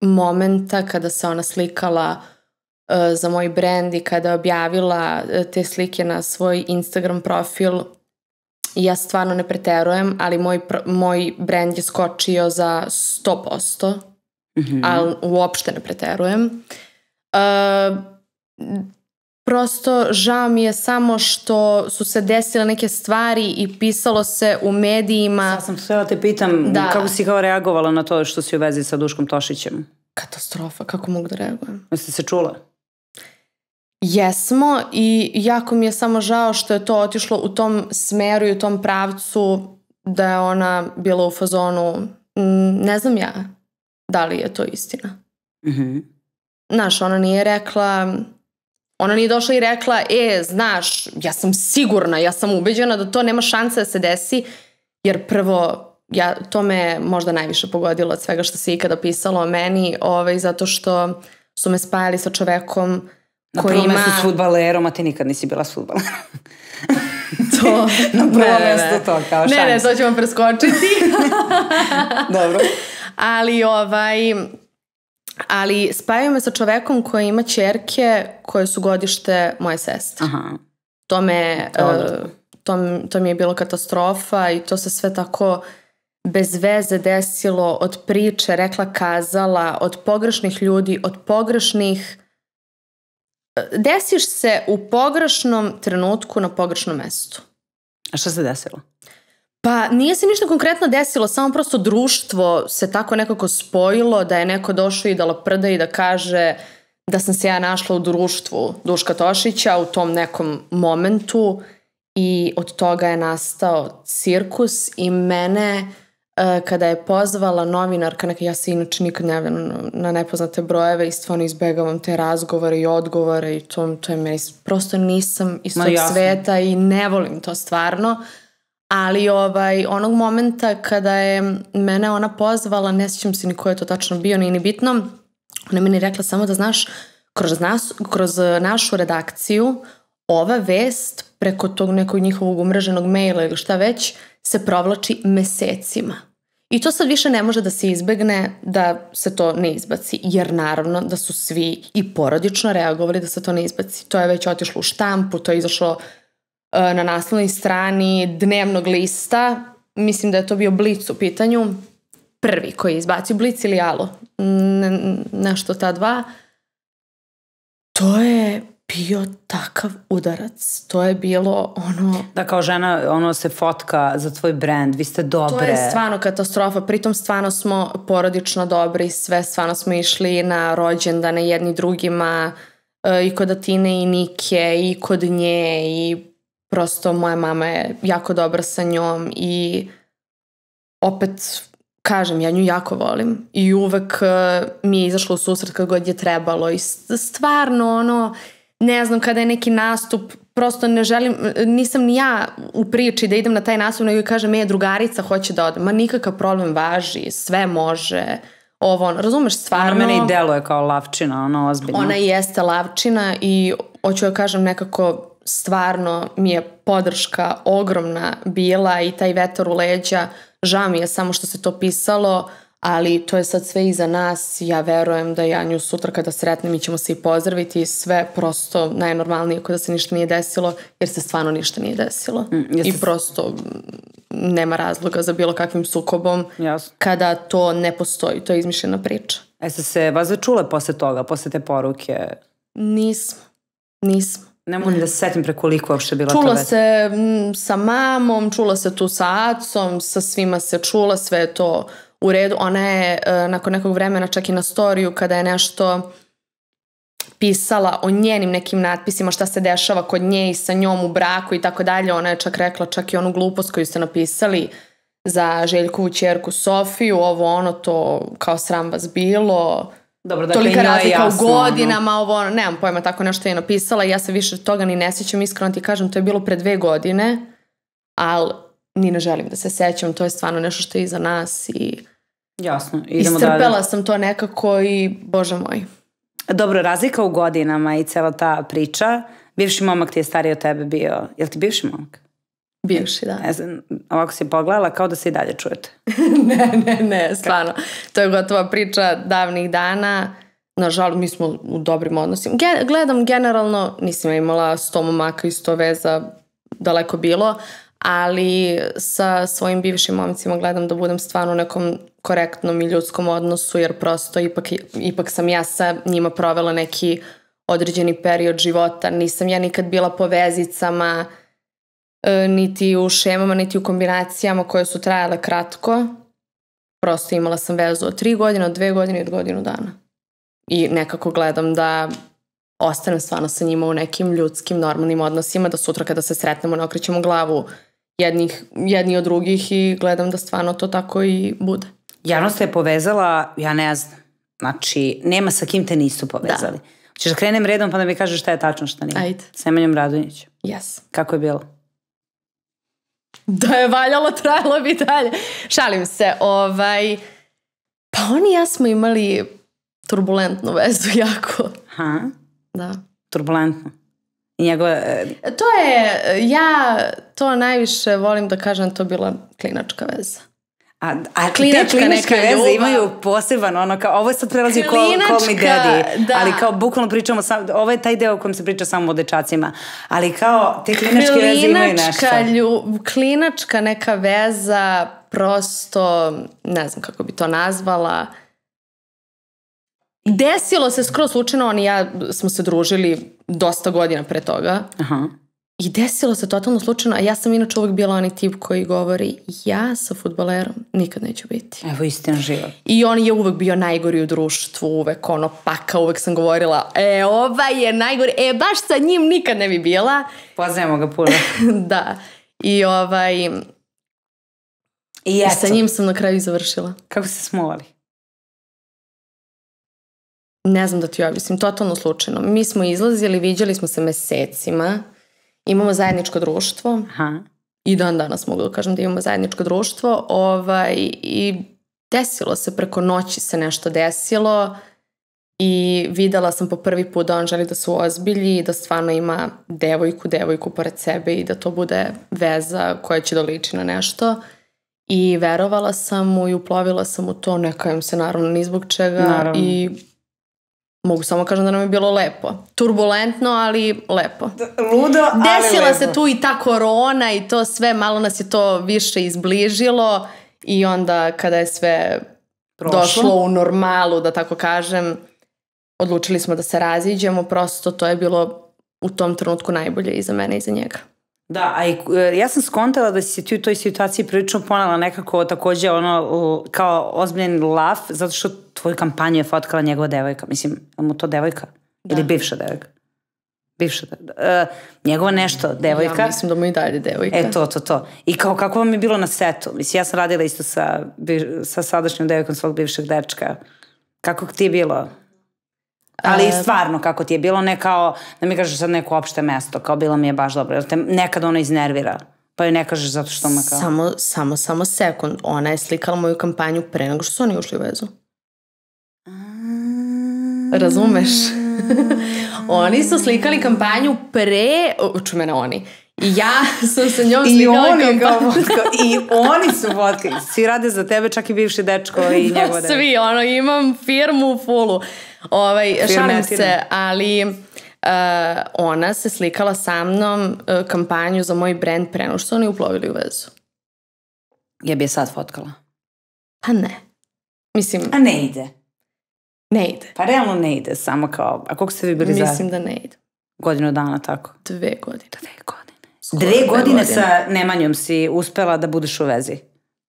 momenta kada se ona slikala uh, za moj brand i kada je objavila uh, te slike na svoj Instagram profil ja stvarno ne preterujem, ali moj, moj brand je skočio za 100%, Mhm. ali uopšte ne preterujem. Uh, prosto žao mi je samo što su se desile neke stvari i pisalo se u medijima Ja sam htjela te pitam Da. kako si kao reagovala na to što si u vezi sa Duškom Tošićem. katastrofa, kako mogu da reagujem. Jeste se čula? Jesmo i jako mi je samo žao što je to otišlo u tom smeru i u tom pravcu da je ona bila u fazonu "Mm, ne znam ja da li je to istina. Mhm. Znaš, ona nije rekla, ona nije došla i rekla, e, znaš, ja sam sigurna, ja sam ubeđena da to nema šanse da se desi, jer prvo, ja, to me možda najviše pogodilo od svega što se ikada pisalo o meni, ovaj, zato što su me spajali sa čovekom Na koji prvom ima... mestu s futbalerom, a ti nikad nisi bila s futbalerom. to. Na prvom mestu to, kao Ne, ne, šans. to ćemo preskočiti. Dobro. ali ovaj ali spajaju me sa čovekom koji ima ćerke koje su godište moje sestre. Aha. To me, uh, to, to mi je bilo katastrofa i to se sve tako bez veze desilo od priče, rekla kazala, od pogrešnih ljudi, od pogrešnih desiš se u pogrešnom trenutku na pogrešnom mestu. A šta se desilo? Pa nije se ništa konkretno desilo, samo prosto društvo se tako nekako spojilo da je neko došao i da laprda i da kaže da sam se ja našla u društvu Duška Tošića u tom nekom momentu i od toga je nastao cirkus i mene kada je pozvala novinarka, neka ja se inače nikad ne javljam na, na nepoznate brojeve i stvarno izbegavam te razgovore i odgovore i to, to je meni, prosto nisam iz tog sveta i ne volim to stvarno Ali ovaj, onog momenta kada je mene ona pozvala, ne sjećam se ni ko je to tačno bio, nije ni bitno, ona je meni rekla samo da znaš, kroz, nas, kroz našu redakciju ova vest preko tog nekog njihovog umreženog maila ili šta već se provlači mesecima. I to sad više ne može da se izbegne da se to ne izbaci, jer naravno da su svi i porodično reagovali da se to ne izbaci. To je već otišlo u štampu, to je izašlo e, na naslovnoj strani dnevnog lista, mislim da je to bio Blic u pitanju, prvi koji je izbacio, Blic ili Alo, ne, nešto ta dva. To je bio takav udarac. To je bilo ono... Da kao žena ono se fotka za tvoj brand, vi ste dobre. To je stvarno katastrofa. Pritom stvarno smo porodično dobri, sve stvarno smo išli na rođendane jedni drugima e, i kod Atine i Nike i kod nje i prosto moja mama je jako dobra sa njom i opet kažem, ja nju jako volim i uvek e, mi je izašlo u susret kad god je trebalo i stvarno ono ne znam, kada je neki nastup, prosto ne želim, nisam ni ja u priči da idem na taj nastup, nego kažem, je, drugarica hoće da ode. Ma nikakav problem važi, sve može, ovo, ono, razumeš, stvarno... Ona mene i deluje kao lavčina, ono, ozbiljno. Ona jeste lavčina i hoću da kažem nekako stvarno mi je podrška ogromna bila i taj vetar u leđa, žao mi je samo što se to pisalo, ali to je sad sve iza nas, ja verujem da ja nju sutra kada sretnem mi ćemo se i pozdraviti i sve prosto najnormalnije kada se ništa nije desilo, jer se stvarno ništa nije desilo. Mm, I prosto nema razloga za bilo kakvim sukobom Jasno. kada to ne postoji, to je izmišljena priča. E se se vas začule posle toga, posle te poruke? Nismo, nismo. Ne mogu da se setim pre koliko je uopšte bila čula to se m, sa mamom, čula se tu sa acom, sa svima se čula, sve je to u redu. Ona je uh, nakon nekog vremena čak i na storiju kada je nešto pisala o njenim nekim natpisima šta se dešava kod nje i sa njom u braku i tako dalje. Ona je čak rekla čak i onu glupost koju ste napisali za Željkovu čerku Sofiju, ovo ono to kao sram vas bilo. Dobro, dakle, Tolika razlika jasno, u godinama, ono. ovo, nemam pojma, tako nešto je napisala i ja se više toga ni ne sjećam, iskreno ti kažem, to je bilo pre dve godine, ali ni ne želim da se sećam, to je stvarno nešto što je iza nas i Jasno, idemo Istrpela dalje. sam to nekako i, bože moj. Dobro, razlika u godinama i cela ta priča. Bivši momak ti je stariji od tebe bio. Je li ti bivši momak? Bivši, da. Ne znam, ovako si pogledala kao da se i dalje čujete. ne, ne, ne, stvarno. To je gotova priča davnih dana. Nažalost, mi smo u dobrim odnosima. Ge gledam generalno, nisam ja imala sto momaka i sto veza, daleko bilo, ali sa svojim bivšim momcima gledam da budem stvarno u nekom korektnom i ljudskom odnosu, jer prosto ipak, ipak sam ja sa njima provela neki određeni period života. Nisam ja nikad bila po vezicama, e, niti u šemama, niti u kombinacijama koje su trajale kratko. Prosto imala sam vezu od tri godine, od dve godine i od godinu dana. I nekako gledam da ostanem stvarno sa njima u nekim ljudskim, normalnim odnosima, da sutra kada se sretnemo ne okrećemo glavu jednih, jedni od drugih i gledam da stvarno to tako i bude. Javnost je povezala, ja ne znam, znači nema sa kim te nisu povezali. Da. Češ da krenem redom pa da mi kažeš šta je tačno šta nije. Ajde. S Nemanjom Radonjićem. Yes. Kako je bilo? Da je valjalo, trajalo bi dalje. Šalim se, ovaj... Pa oni i ja smo imali turbulentnu vezu jako. Ha? Da. Turbulentno. Njegove... E, to je, ja to najviše volim da kažem, to bila klinačka veza. A, a klinačka te kliničke veze ljubav. imaju poseban, ono kao, ovo je sad prelazi call, call me daddy, da. ali kao bukvalno pričamo, sam, ovo je taj deo u kojem se priča samo o dečacima, ali kao te klinačke klinačka veze imaju nešto. Klinačka neka veza, prosto, ne znam kako bi to nazvala, desilo se skroz slučajno, on i ja smo se družili dosta godina pre toga. Aha. I desilo se totalno slučajno, a ja sam inače uvek bila onaj tip koji govori ja sa futbolerom nikad neću biti. Evo istina živa. I on je uvek bio najgori u društvu, uvek ono paka, uvek sam govorila e ova je najgori, e baš sa njim nikad ne bi bila. Poznajemo ga puno. da. I ovaj... I, I sa njim sam na kraju završila. Kako se smovali? Ne znam da ti objasnim, totalno slučajno. Mi smo izlazili, viđali smo se mesecima, imamo zajedničko društvo. Aha. i dan danas mogu da kažem da imamo zajedničko društvo ovaj, i desilo se, preko noći se nešto desilo i videla sam po prvi put da on želi da se ozbilji i da stvarno ima devojku, devojku pored sebe i da to bude veza koja će da liči na nešto. I verovala sam mu i uplovila sam u to, ne kajem se naravno ni zbog čega naravno. i mogu samo kažem da nam je bilo lepo. Turbulentno, ali lepo. Ludo, ali Desila lepo. se tu i ta korona i to sve, malo nas je to više izbližilo i onda kada je sve Prošlo. došlo u normalu, da tako kažem, odlučili smo da se raziđemo, prosto to je bilo u tom trenutku najbolje i za mene i za njega. Da, a i, e, ja sam skontala da si se ti u toj situaciji prilično ponela nekako takođe ono kao ozbiljen laf, zato što tvoju kampanju je fotkala njegova devojka. Mislim, je mu to devojka? Da. Ili bivša devojka? Bivša devojka. Uh, njegova nešto, devojka. Ja mislim da mu i dalje devojka. E, to, to, to. I kao kako vam je bilo na setu? Mislim, ja sam radila isto sa, sa sadašnjom devojkom svog bivšeg dečka. Kako ti je bilo? Ali stvarno kako ti je bilo, ne kao da mi kažeš sad neko opšte mesto, kao bilo mi je baš dobro, jer te nekad ono iznervira. Pa joj ne kažeš zato što me kao... Samo, samo, samo sekund. Ona je slikala moju kampanju pre nego što su oni ušli u vezu. Razumeš? oni su slikali kampanju pre... Ču mene oni. I ja sam sa njom I oni. Kao, I oni su fotkali. Svi rade za tebe, čak i bivši dečko i njegova dečko. Svi, ono, imam firmu u fullu. Ovaj, šalim se, ali uh, ona se slikala sa mnom uh, kampanju za moj brand pre nego što oni uplovili u vezu. Ja bi je sad fotkala. Pa ne. Mislim... A ne ide. Ne ide. Pa realno ne ide, samo kao... A koliko ste vi bili zajedno? Mislim da ne ide. Godinu dana, tako? Dve godine. Dve godine. Skoro dve, godine, godine sa Nemanjom si uspela da budeš u vezi.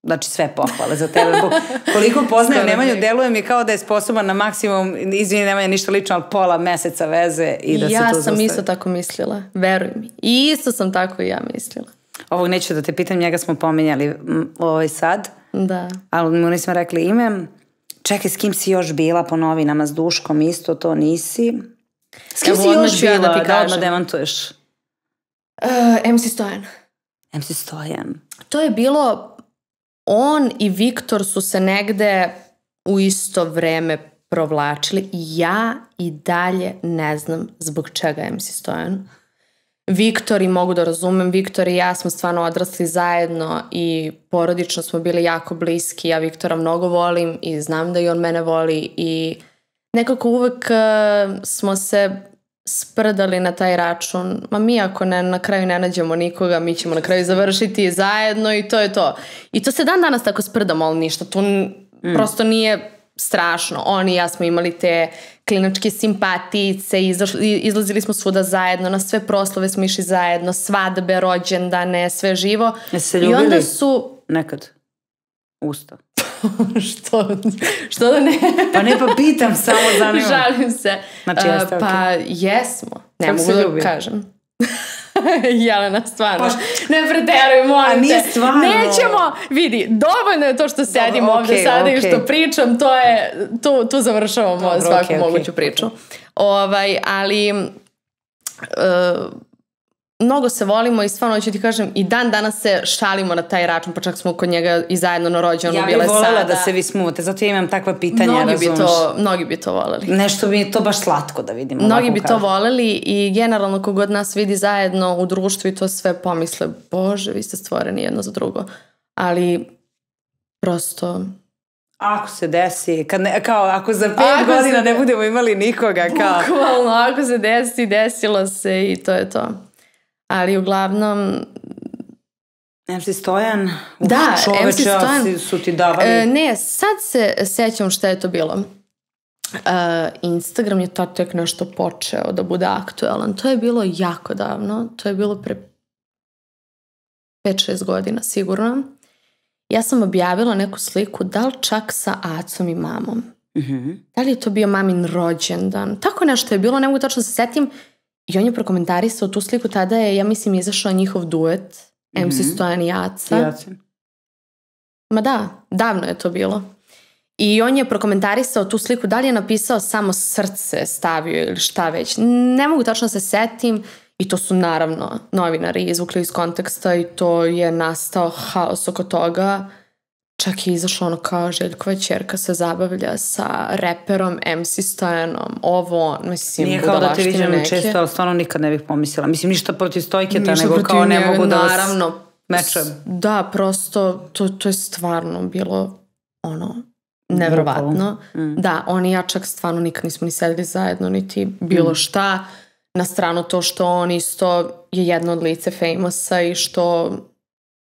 Znači sve pohvale za tebe. Koliko poznajem Nemanju, deluje mi kao da je sposoban na maksimum, izvini Nemanja ništa lično, ali pola meseca veze i da ja se to Ja sam zastavi. isto tako mislila, veruj mi. I isto sam tako i ja mislila. Ovog neću da te pitam, njega smo pominjali ovaj sad. Da. Ali mu nismo rekli ime. Čekaj, s kim si još bila po novinama, s Duškom isto, to nisi. S kim Evo, si još bila, ja da, ti da odmah demantuješ? Uh, MC Stojan. MC Stojan. To je bilo on i Viktor su se negde u isto vreme provlačili i ja i dalje ne znam zbog čega MC Stojan. Viktor i mogu da razumem, Viktor i ja smo stvarno odrasli zajedno i porodično smo bili jako bliski. Ja Viktora mnogo volim i znam da i on mene voli i nekako uvek uh, smo se sprdali na taj račun. Ma mi ako ne, na kraju ne nađemo nikoga, mi ćemo na kraju završiti zajedno i to je to. I to se dan danas tako sprdamo, ali ništa. Tu mm. prosto nije strašno. On i ja smo imali te klinačke simpatice, izlašli, izlazili smo svuda zajedno, na sve proslove smo išli zajedno, svadbe, rođendane, sve živo. Jeste se ljubili? I onda su... Nekad? Usta. što, što da ne? pa ne, pa pitam, samo zanima. Žalim se. Znači, jeste, uh, Pa okay. jesmo. Ne mogu da ljubili? kažem. Jelena, stvarno. Pa, ne preteruj, molim nije stvarno. Nećemo, vidi, dovoljno je to što sedim Dobro, ovde okay, sada okay. i što pričam, to je, tu, tu završavamo Dobro, svaku okay, moguću priču. Ovaj, ali... Uh, mnogo se volimo i stvarno ću ti kažem i dan danas se šalimo na taj račun, pa čak smo kod njega i zajedno na rođenu ja bile sada. Ja bih voljela da se vi smute, zato ja imam takva pitanja, mnogi razumeš. Bi to, mnogi bi to voleli. Nešto bi to baš slatko da vidimo. Mnogi bi to voleli i generalno kogod nas vidi zajedno u društvu i to sve pomisle, bože, vi ste stvoreni jedno za drugo. Ali prosto Ako se desi, kad ne, kao ako za pet ako godina se, ne budemo imali nikoga, kao... Bukvalno, ako se desi, desilo se i to je to. Ali uglavnom... MC Stojan? Da, čoveče, MC Stojan. su ti davali... E, ne, sad se sećam šta je to bilo. Uh, Instagram je tad tek nešto počeo da bude aktualan. To je bilo jako davno. To je bilo pre 5-6 godina sigurno. Ja sam objavila neku sliku, da li čak sa acom i mamom. Mm -hmm. Da li je to bio mamin rođendan? Tako nešto je bilo, ne mogu tačno da se setim. I on je prokomentarisao tu sliku, tada je, ja mislim, izašao njihov duet. MC Stojan i Aca. Jacin. Ma da, davno je to bilo. I on je prokomentarisao tu sliku, da li je napisao samo srce stavio ili šta već. Ne mogu tačno da se setim I to su naravno novinari izvukli iz konteksta i to je nastao haos oko toga. Čak je izašlo ono kao Željkova čerka se zabavlja sa reperom, MC Stojanom, ovo, mislim, Nije kao da te vidim neke. često, ali stvarno nikad ne bih pomislila. Mislim, ništa protiv Stojketa, ništa nego kao ne mogu da vas naravno, mečujem. Da, prosto, to, to je stvarno bilo ono, nevrovatno. Mm. Da, oni ja čak stvarno nikad nismo ni sedeli zajedno, niti bilo mm. šta. Na stranu to što on isto je jedno od lice famousa i što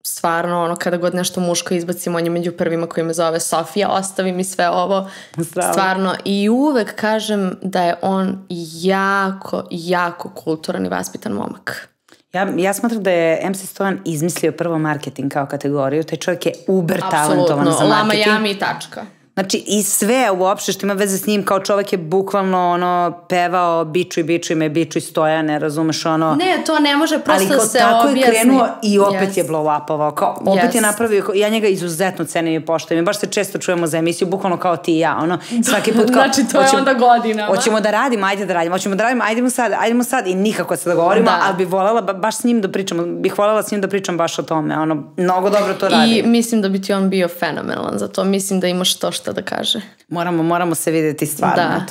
stvarno ono kada god nešto muško izbacim on je među prvima koji me zove Sofija ostavi mi sve ovo Zdravo. stvarno i uvek kažem da je on jako jako kulturan i vaspitan momak Ja, ja smatram da je MC Stojan izmislio prvo marketing kao kategoriju. Taj čovjek je uber talentovan za marketing. Lama jami i tačka. Znači i sve uopšte što ima veze s njim kao čovek je bukvalno ono pevao bičuj bičuj me bičuj stoja ne razumeš ono Ne to ne može prosto ali se tako objasni. je krenuo i opet yes. je blow upovao kao opet yes. je napravio ja njega izuzetno cenim i poštujem baš se često čujemo za emisiju bukvalno kao ti i ja ono svaki put kao znači to hoćemo, je onda godinama hoćemo da radimo ajde da radimo hoćemo da radimo ajdemo sad ajdemo sad i nikako se dogovorimo da. ali bi volela baš s njim da pričamo bih volela s njim da pričam baš o tome ono mnogo dobro to radi i mislim da bi ti on bio fenomenalan za to mislim da imaš to što da kaže Moramo, moramo se videti stvarno. Da.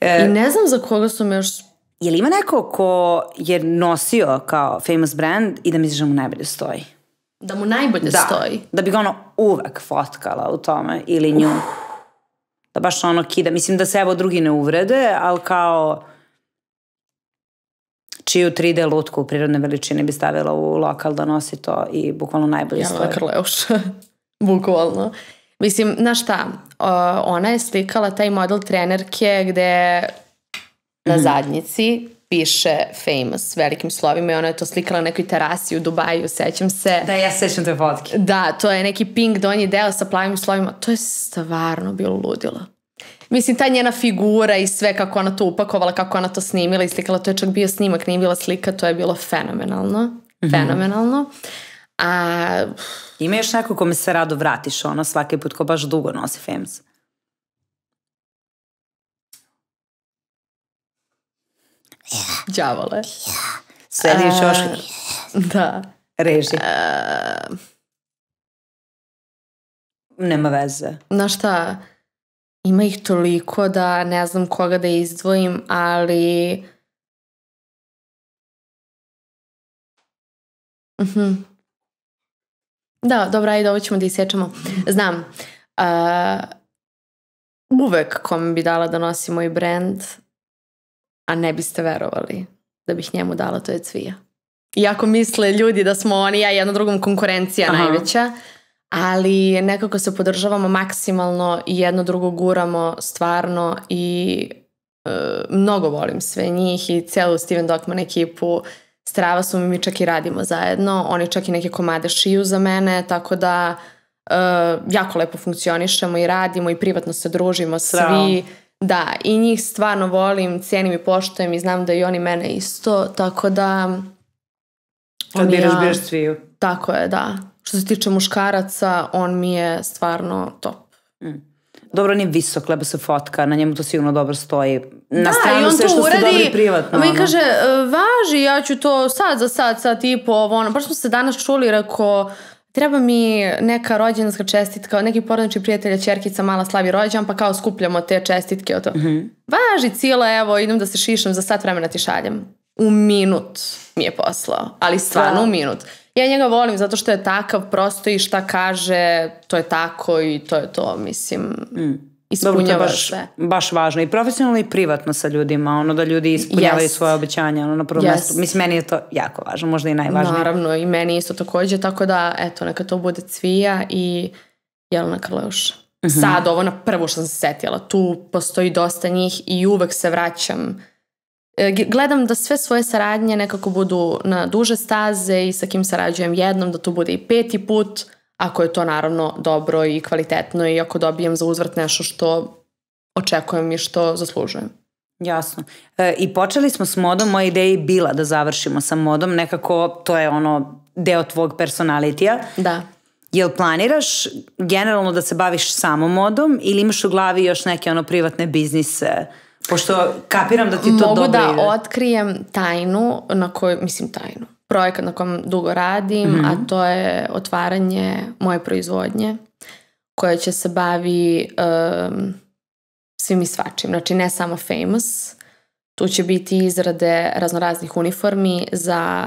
E, I ne znam za koga su me još... Je li ima neko ko je nosio kao famous brand i da misliš da mu najbolje stoji? Da mu najbolje da, stoji? Da bi ga ono uvek fotkala u tome ili nju. Uh. Da baš ono kida. Mislim da se evo drugi ne uvrede, ali kao čiju 3D lutku u prirodne veličine bi stavila u lokal da nosi to i bukvalno najbolje Jana stoji. Jana Krleuša. bukvalno. Mislim, na šta, ona je slikala taj model trenerke gde na mm. zadnjici piše famous velikim slovima i ona je to slikala na nekoj terasi u Dubaju, sećam se. Da, ja sećam te fotke. Da, to je neki pink donji deo sa plavim slovima. To je stvarno bilo ludilo. Mislim, ta njena figura i sve kako ona to upakovala, kako ona to snimila i slikala, to je čak bio snimak, nije bila slika, to je bilo fenomenalno. Mm -hmm. A... Ima još neko kome se rado vratiš, ono, svaki put ko baš dugo nosi? Yeah. Đavole. Yeah. Sedi u čošku. Da. Reži. Uh, Nema veze. Znaš šta, ima ih toliko da ne znam koga da izdvojim, ali... Mhm. Uh -huh. Da, dobro, ajde, ovo ćemo da isječemo. Znam, uh, uvek kome bi dala da nosi moj brand, a ne biste verovali da bih njemu dala, to je Cvija. Iako misle ljudi da smo oni ja jedna drugom konkurencija Aha. najveća, ali nekako se podržavamo maksimalno i jedno drugo guramo stvarno i uh, mnogo volim sve njih i celu Steven Dockman ekipu. Strava su mi, mi čak i radimo zajedno, oni čak i neke komade šiju za mene, tako da uh, jako lepo funkcionišemo i radimo i privatno se družimo Strava. svi. Da, i njih stvarno volim, cijenim i poštojem i znam da i oni mene isto, tako da... Kad biraš, ja, biraš sviju. Tako je, da. Što se tiče muškaraca, on mi je stvarno top. Mm. Dobro, on je visok, lepo se fotka, na njemu to sigurno dobro stoji. Na da, stranu sve što uredi, ste dobri privatno. Mi kaže, e, važi, ja ću to sad za sad, sad i po ovo, ono, baš smo se danas čuli, rekao, treba mi neka rođendanska čestitka, neki porodični prijatelja čerkica mala slavi rođan, pa kao skupljamo te čestitke. To. Mm -hmm. Važi cijela, evo, idem da se šišam, za sat vremena ti šaljem. U minut mi je poslao, ali stvarno u minut. Ja njega volim zato što je takav prosto i šta kaže, to je tako i to je to, mislim. Mm. Ispunjava Dobro, to je baš, sve. baš važno. I profesionalno i privatno sa ljudima, ono da ljudi ispunjavaju yes. svoje obećanja ono, na prvom yes. mjestu. Mislim, meni je to jako važno, možda i najvažnije. Naravno, i meni isto takođe, tako da, eto, neka to bude Cvija i Jelena Krleuša. Mm -hmm. Sad, ovo na prvo što sam se setila, tu postoji dosta njih i uvek se vraćam gledam da sve svoje saradnje nekako budu na duže staze i sa kim sarađujem jednom, da to bude i peti put, ako je to naravno dobro i kvalitetno i ako dobijem za uzvrt nešto što očekujem i što zaslužujem. Jasno. E, I počeli smo s modom, moja ideja je bila da završimo sa modom, nekako to je ono deo tvog personalitija. Da. Jel planiraš generalno da se baviš samo modom ili imaš u glavi još neke ono privatne biznise? Pošto kapiram da ti to Mogu dobro da ide. otkrijem tajnu na kojoj, mislim tajnu, projekat na kojem dugo radim, Mhm. a to je otvaranje moje proizvodnje koja će se bavi um, svim i svačim. Znači ne samo famous, tu će biti izrade raznoraznih uniformi za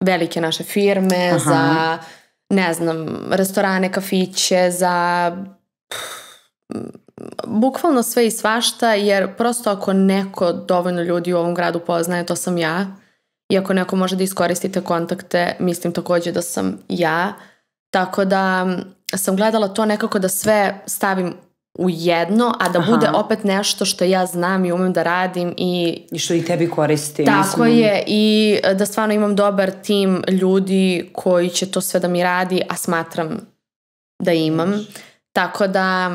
velike naše firme, Aha. za ne znam, restorane, kafiće, za bukvalno sve i svašta, jer prosto ako neko dovoljno ljudi u ovom gradu poznaje, to sam ja. I ako neko može da iskoristi te kontakte, mislim takođe da sam ja. Tako da sam gledala to nekako da sve stavim u jedno, a da Aha. bude opet nešto što ja znam i umem da radim i I što i tebi koristi. tako mislim. je i e, da stvarno imam dobar tim ljudi koji će to sve da mi radi, a smatram da imam. Tako da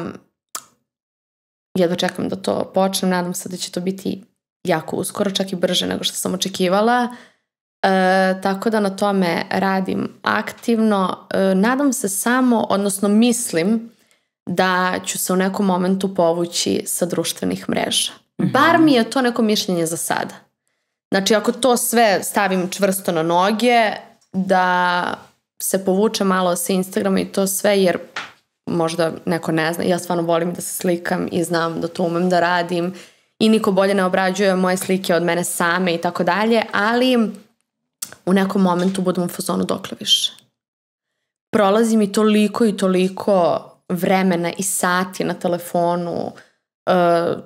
jedva čekam da to počnem, nadam se da će to biti jako uskoro, čak i brže nego što sam očekivala. E, tako da na tome radim aktivno. E, nadam se samo, odnosno mislim da ću se u nekom momentu povući sa društvenih mreža. Bar mi je to neko mišljenje za sada. Znači, ako to sve stavim čvrsto na noge, da se povuče malo sa Instagrama i to sve, jer možda neko ne zna, ja stvarno volim da se slikam i znam da to umem da radim i niko bolje ne obrađuje moje slike od mene same i tako dalje, ali u nekom momentu budem u fazonu dokle više. Prolazi mi toliko i toliko vremena i sati na telefonu uh,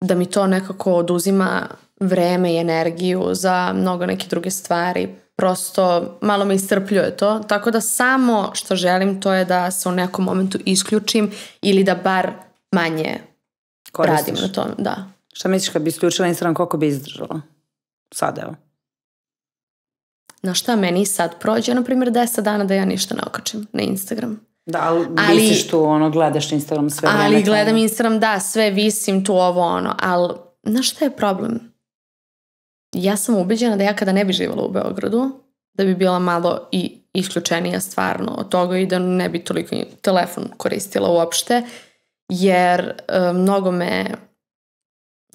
da mi to nekako oduzima vreme i energiju za mnogo neke druge stvari. Prosto malo me istrpljuje to. Tako da samo što želim to je da se u nekom momentu isključim ili da bar manje Koristiš. radim na tome. Da. Šta misliš kad bi isključila Instagram, koliko bi izdržala? Sad evo. Na šta meni sad prođe, na primjer, 10 dana da ja ništa ne okačim na Instagram. Da, ali, Ali- visiš tu, ono, gledaš Instagram sve vreme. Ali gledam Instagram, da, sve visim tu ovo ono, ali znaš šta je problem? Ja sam ubeđena da ja kada ne bi živjela u Beogradu, da bi bila malo i isključenija stvarno od toga i da ne bi toliko telefon koristila uopšte, jer e, mnogo me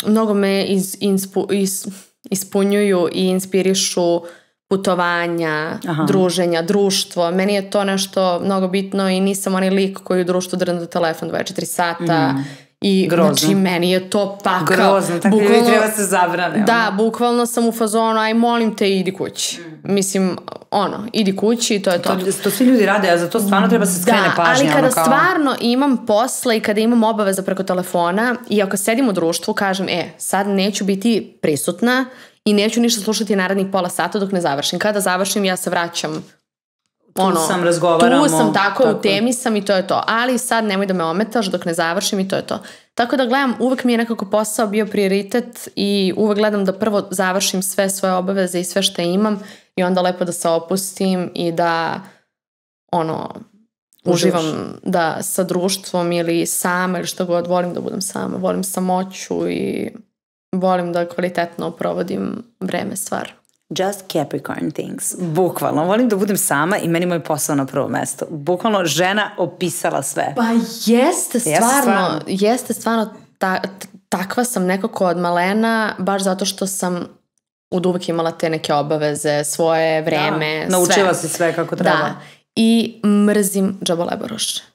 mnogo me iz, inspu, is, ispunjuju i inspirišu putovanja, Aha. druženja, društvo. Meni je to nešto mnogo bitno i nisam onaj lik koji u društvu drne do telefon 24 sata. I Mm. Grozno. znači meni je to pakao. Grozno, tako ljudi Bukvalno- treba se zabrane. ono. Da, bukvalno sam u fazonu, aj molim te idi kući. Mislim, ono, idi kući i to je to. To, to svi ljudi rade, a za to stvarno treba se skrene Da, pažnja. ali kada ono, kao... stvarno imam posla i kada imam obaveza preko telefona i ako sedim u društvu, kažem, e, sad neću biti prisutna i neću ništa slušati narednih pola sata dok ne završim. Kada završim, ja se vraćam ono, sam, razgovaramo, Tu sam tako, tako. u temi sam i to je to. Ali sad nemoj da me ometaš dok ne završim i to je to. Tako da gledam, uvek mi je nekako posao bio prioritet i uvek gledam da prvo završim sve svoje obaveze i sve što imam i onda lepo da se opustim i da ono, Uživaš. uživam da sa društvom ili sama ili što god, volim da budem sama, volim samoću i volim da kvalitetno provodim vreme stvar. Just Capricorn things. Bukvalno. Volim da budem sama i meni moj posao na prvo mesto. Bukvalno žena opisala sve. Pa jeste stvarno, stvarno. jeste stvarno ta, takva sam nekako od malena, baš zato što sam od uvek imala te neke obaveze, svoje vreme, Da, naučila sve. si sve kako treba. Da. I mrzim džaboleboroše.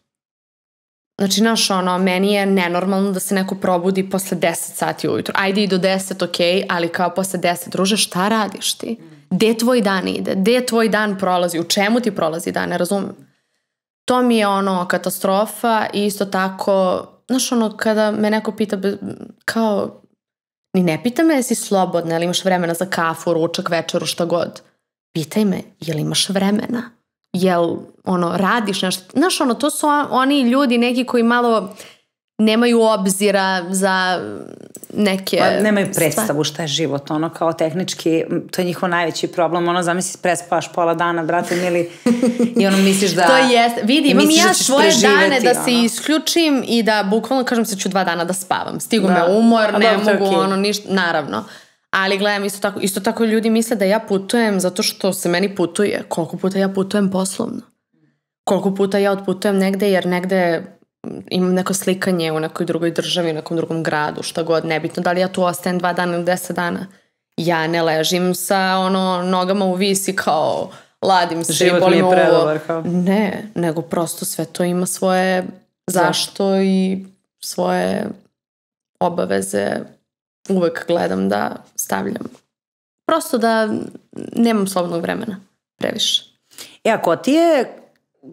Znači, naš ono, meni je nenormalno da se neko probudi posle 10 sati ujutru. Ajde i do 10, ok, ali kao posle 10, druže, šta radiš ti? Gde tvoj dan ide? Gde tvoj dan prolazi? U čemu ti prolazi dan? Ne razumem. To mi je ono katastrofa i isto tako, znaš ono, kada me neko pita, kao, ni ne pita me jesi slobodna, ili imaš vremena za kafu, ručak, večeru, šta god. Pitaj me, jel imaš vremena? Jel, ono, radiš nešto? Znaš, ono, to su on- oni ljudi neki koji malo nemaju obzira za neke Pa nemaju predstavu šta je život, ono kao tehnički, to je njihov najveći problem, ono zamisli prespaš pola dana, brate mili, i ono misliš da... To jest, vidi, imam misliš ja da svoje dane da se ono. isključim i da bukvalno kažem sad ću dva dana da spavam. Stigu Da. me umor, A ne dobro, mogu okej. ono ništa, naravno. Ali gledam isto tako, isto tako ljudi misle da ja putujem zato što se meni putuje. Koliko puta ja putujem poslovno? Koliko puta ja otputujem negde jer negde imam neko slikanje u nekoj drugoj državi, u nekom drugom gradu, šta god, nebitno da li ja tu ostajem dva dana ili deset dana. Ja ne ležim sa ono nogama u visi kao ladim se Život i boli nije me predobar, kao. Ne, nego prosto sve to ima svoje zašto i svoje obaveze uvek gledam da stavljam. Prosto da nemam slobodnog vremena previše. E, a ko ti je,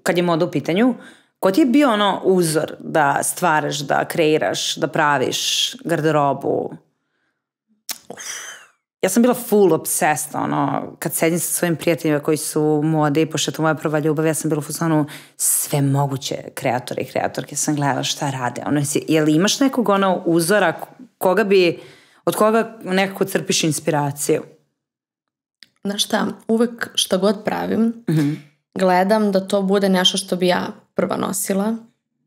kad je moda u pitanju, ko ti je bio ono uzor da stvaraš, da kreiraš, da praviš garderobu? Ja sam bila full obsessed, ono, kad sedim sa svojim prijateljima koji su mode i pošto je to moja prva ljubav, ja sam bila u fuzonu sve moguće kreatore i kreatorke sam gledala šta rade. Ono, je li imaš nekog ono uzora koga bi, od koga nekako crpiš inspiraciju? Znaš šta, uvek šta god pravim, gledam da to bude nešto što bi ja prva nosila,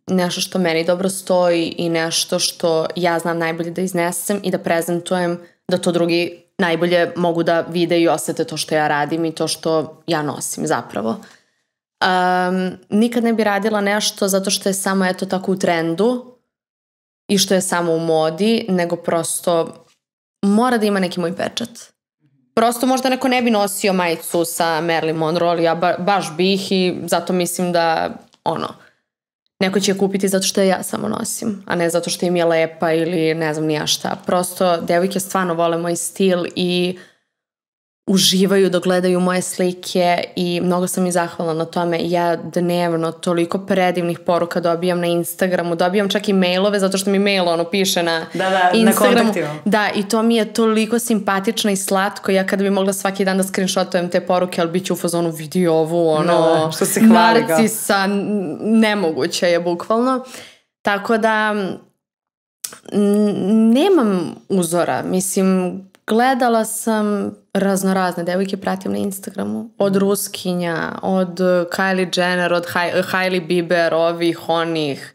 nešto što meni dobro stoji i nešto što ja znam najbolje da iznesem i da prezentujem da to drugi najbolje mogu da vide i osete to što ja radim i to što ja nosim zapravo. Um, nikad ne bi radila nešto zato što je samo eto tako u trendu i što je samo u modi, nego prosto mora da ima neki moj pečat. Prosto možda neko ne bi nosio majicu sa Marilyn Monroe, ali ja ba, baš bih i zato mislim da ono, neko će je kupiti zato što ja samo nosim, a ne zato što im je lepa ili ne znam ni ja šta. Prosto devojke stvarno vole moj stil i uživaju da gledaju moje slike i mnogo sam i zahvalna na tome. Ja dnevno toliko predivnih poruka dobijam na Instagramu, dobijam čak i mailove zato što mi mail ono piše na Da, da, na Instagramu. kontaktima. Da, i to mi je toliko simpatično i slatko. Ja kada bi mogla svaki dan da screenshotujem te poruke, ali bit ću u fazonu vidi ovu, ono, Da, da, što se hvali ga. narcisa, nemoguće je bukvalno. Tako da, nemam uzora. Mislim, gledala sam raznorazne devojke, pratim na Instagramu. Od Ruskinja, od Kylie Jenner, od Hailey Bieber, ovih, onih.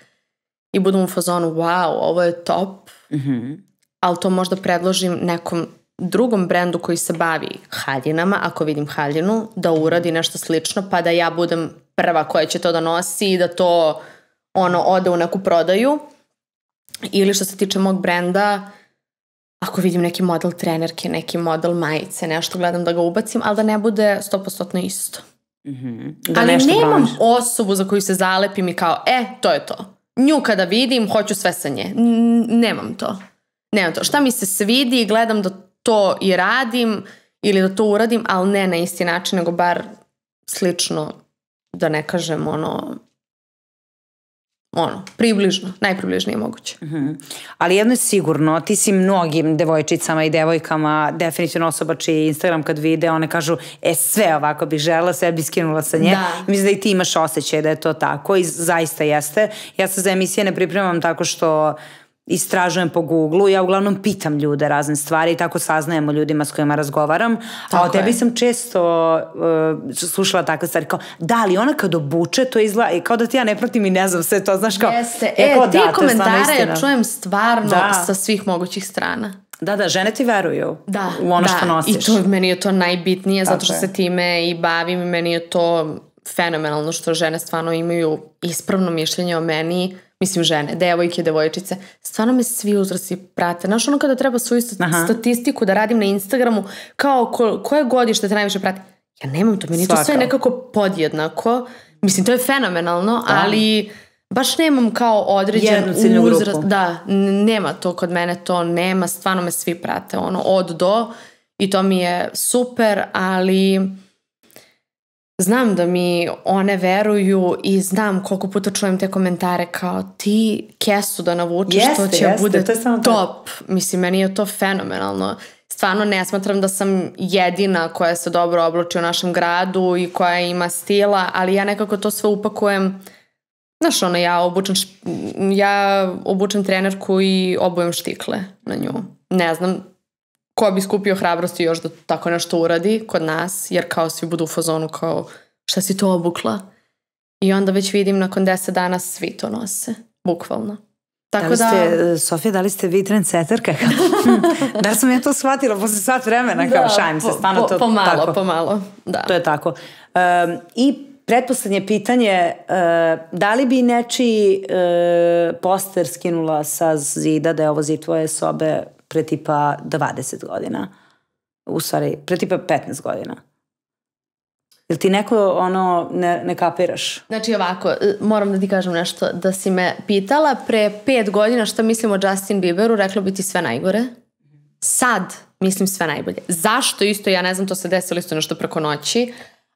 I budem u fazonu, wow, ovo je top. Ali to možda predložim nekom drugom brendu koji se bavi haljinama, ako vidim haljinu, da uradi nešto slično, pa da ja budem prva koja će to da nosi i da to ono ode u neku prodaju. Ili što se tiče mog brenda, ako vidim neki model trenerke, neki model majice, nešto gledam da ga ubacim, ali da ne bude 100% isto. Da ali nešto nemam promeniš. osobu za koju se zalepim i kao, e, to je to. Nju kada vidim, hoću sve sa nje. N- nemam to. Nemam to. Šta mi se svidi i gledam da to i radim ili da to uradim, ali ne na isti način, nego bar slično, da ne kažem ono, ono, približno, najpribližnije moguće. Ali jedno je sigurno, ti si mnogim devojčicama i devojkama definitivno osoba čiji Instagram kad vide, one kažu, e sve ovako bih žela, sve bi skinula sa nje. Da. I Mislim da i ti imaš osjećaj da je to tako i zaista jeste. Ja se za emisije ne pripremam tako što istražujem po Google-u, ja uglavnom pitam ljude razne stvari i tako saznajemo ljudima s kojima razgovaram, a Tako o tebi je. sam često uh, slušala takve stvari kao, da li ona kad obuče to izgleda, i kao da ti ja ne pratim i ne znam sve to, znaš kao, Jeste. E, kao, ti da, komentare ja čujem stvarno Da. sa svih mogućih strana. Da, da, žene ti veruju Da, u ono da. što nosiš. I to meni je to najbitnije zato što Tako je. se time i bavim i meni je to fenomenalno što žene stvarno imaju ispravno mišljenje o meni, mislim žene, devojke, devojčice, stvarno me svi uzrasti prate. Znaš ono kada treba svoju Aha. statistiku da radim na Instagramu, kao ko, koje godište te najviše prati? Ja nemam to, meni je to sve Svaka. nekako podjednako. Mislim, to je fenomenalno, ali baš nemam kao određen uzrast. Da, nema to kod mene, to nema, stvarno me svi prate, ono, od do i to mi je super, ali znam da mi one veruju i znam koliko puta čujem te komentare kao ti kesu da navučeš, to Jeste, će jeste, bude to je to. top. Mislim, meni je to fenomenalno. Stvarno ne smatram da sam jedina koja se dobro oblači u našem gradu i koja ima stila, ali ja nekako to sve upakujem Znaš, ono, ja obučem, ja obučem trenerku i obujem štikle na nju. Ne znam ko bi skupio hrabrosti još da tako nešto uradi kod nas, jer kao svi budu u fazonu kao šta si to obukla? I onda već vidim nakon deset dana svi to nose, bukvalno. Da Tako li da, ste, Sofija, da li ste vi trendseterka? da li sam ja to shvatila posle sat vremena? Kao, šalim se, po- stvarno po- to pomalo, tako. pomalo, da. To je tako. Um, I pretposlednje pitanje, uh, da li bi nečiji uh, poster skinula sa zida da je ovo zid tvoje sobe pre tipa 20 godina? U stvari, pre tipa 15 godina. Jel ti neko ono ne, ne kapiraš? Znači ovako, e, moram da ti kažem nešto, da si me pitala pre pet godina šta mislim o Justin Bieberu, rekla bi ti sve najgore. Sad mislim sve najbolje. Zašto isto, ja ne znam, to se desilo isto nešto preko noći,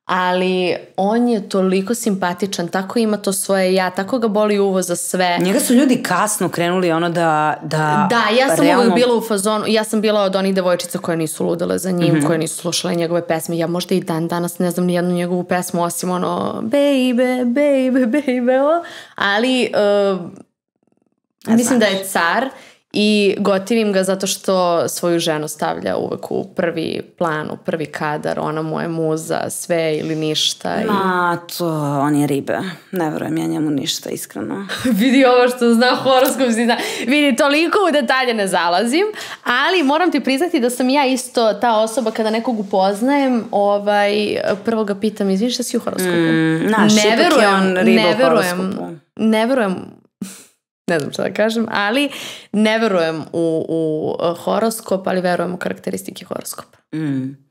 ali on je toliko simpatičan, tako ima to svoje ja, tako ga boli uvo za sve. Njega su ljudi kasno krenuli ono da... Da, da ja sam realno... uvijek bila u fazonu, ja sam bila od onih devojčica koje nisu ludale za njim, mm -hmm. koje nisu slušale njegove pesme. Ja možda i dan danas ne znam ni jednu njegovu pesmu osim ono baby, baby, baby, o. ali uh, mislim da je car I gotivim ga zato što svoju ženu stavlja uvek u prvi plan, u prvi kadar, ona mu je muza, sve ili ništa. I... Ma, to, on je ribe. Ne verujem ja njemu ništa, iskreno. Vidi ovo što zna horoskop, si zna. Vidi, toliko u detalje ne zalazim, ali moram ti priznati da sam ja isto ta osoba kada nekog upoznajem, ovaj, prvo ga pitam, izvini šta si u horoskopu? Mm, naš, ne verujem, ne verujem, ne verujem ne znam šta da kažem, ali ne verujem u, u uh, horoskop, ali verujem u karakteristike horoskopa. Mm.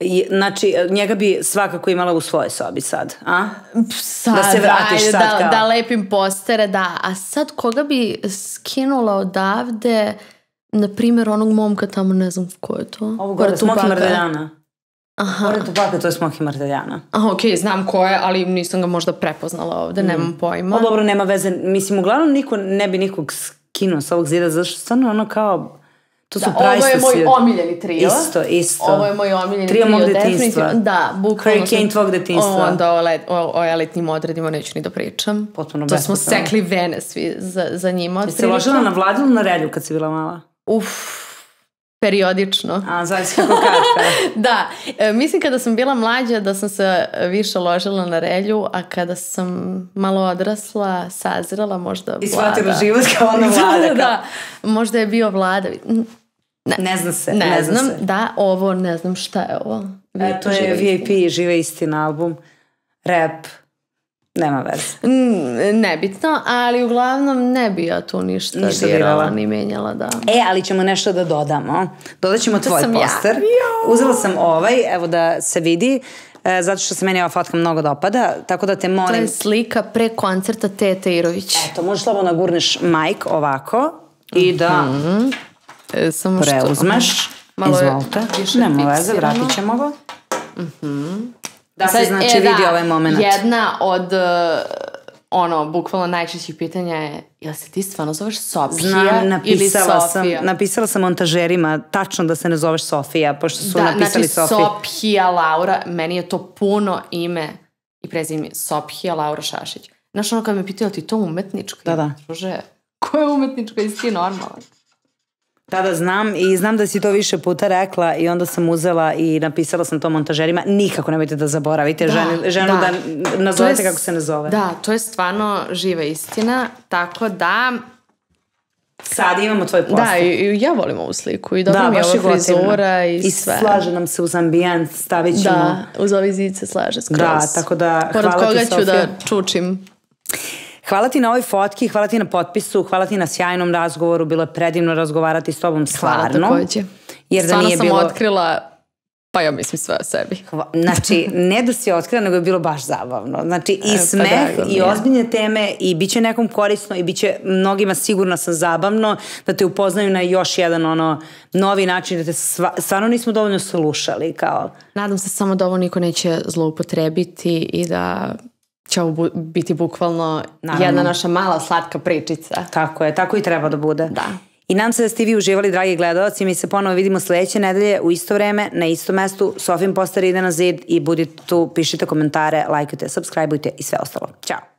I, znači, njega bi svakako imala u svojoj sobi sad, a? Sad, da se vratiš ajde, sad da, kao... Da lepim postere, da. A sad koga bi skinula odavde, na primjer, onog momka tamo, ne znam ko je to? Ovo gore, Smoki Mardeljana. Aha. Pored Tupaka to je Smoky Marteljana. Aha, okej, okay, znam ko je, ali nisam ga možda prepoznala ovde, mm. nemam pojma. O, dobro, nema veze. Mislim, uglavnom niko ne bi nikog skinuo s ovog zida, zašto stvarno ono kao... To su da, ovo je moj omiljeni trio. Isto, isto. Ovo je moj omiljeni trio. Trio mog detinstva. Da, bukvalno. Hurricane tvog detinstva. Onda o, let, o, o elitnim odredima neću ni da pričam. Potpuno To smo sekli vene svi za, za njima. Jesi se ložila na vladu ili na relju kad si bila mala? Uff, periodično. A, zavisi kako kada. da, e, mislim kada sam bila mlađa da sam se više ložila na relju, a kada sam malo odrasla, sazrela možda vlada. I shvatila život kao ona vlada. da, da, možda je bio vlada. Ne, ne zna se. Ne, ne znam, se. da, ovo, ne znam šta je ovo. E, to je VIP, Žive istina album, rap, Nema veze. Mm, nebitno, ali uglavnom ne bi ja tu ništa, ništa dirala ni menjala, da. E, ali ćemo nešto da dodamo. Dodat ćemo tvoj poster. Ja. Uzela sam ovaj, evo da se vidi, e, zato što se meni ova fotka mnogo dopada, tako da te molim... To je slika pre koncerta Tete Irović. Eto, možeš slobodno gurneš majk ovako i da mm -hmm. e, samo preuzmeš. Što, malo Izvolite. Nema veze, vratit ćemo ga. Mhm. Mm Da se znači e, vidi da, ovaj moment. Jedna od uh, ono, bukvalno najčešćih pitanja je jel se ti stvarno zoveš Sofija Znam, napisala ili Sofija? Sam, napisala sam montažerima tačno da se ne zoveš Sofija, pošto su da, napisali znači, Sofija. Sofija Laura, meni je to puno ime i prezime Sofija Laura Šašić. Znaš ono kad me pitala ti to umetničko? Da, da. Bože, ko je umetničko? Jesi ti normalan? Tada znam i znam da si to više puta rekla i onda sam uzela i napisala sam to montažerima. Nikako nemojte da zaboravite da, ženu, ženu da, da nazovete je, kako se ne zove. Da, to je stvarno živa istina, tako da... Sad imamo tvoj poster. Da, i, ja volim ovu sliku i dobro da, mi je ova frizura i, I sve. I slaže nam se uz ambijent, stavit ćemo... Da, uz ovi zid se slaže skroz. Da, tako da Pored hvala koga ti, ću da čučim. Hvala ti na ovoj fotki, hvala ti na potpisu, hvala ti na sjajnom razgovoru, bilo je predivno razgovarati s tobom stvarno. Hvala takođe. Jer da stvarno nije sam bilo... otkrila pa ja mislim sve o sebi. Hva, znači, ne da si otkrila, nego je bilo baš zabavno. Znači, i e, smeh, pa da, i ozbiljne teme, i bit će nekom korisno, i bit će mnogima sigurno sam zabavno, da te upoznaju na još jedan ono novi način, da te sva, stvarno nismo dovoljno slušali. Kao. Nadam se samo da ovo niko neće zloupotrebiti i da će ovo biti bukvalno Naravno. jedna naša mala slatka pričica. Tako je, tako i treba da bude. Da. I nam se da ste vi uživali, dragi gledalci. Mi se ponovo vidimo sledeće nedelje u isto vreme, na isto mestu. Sofim poster ide na zid i budite tu, pišite komentare, lajkujte, subscribeujte i sve ostalo. Ćao!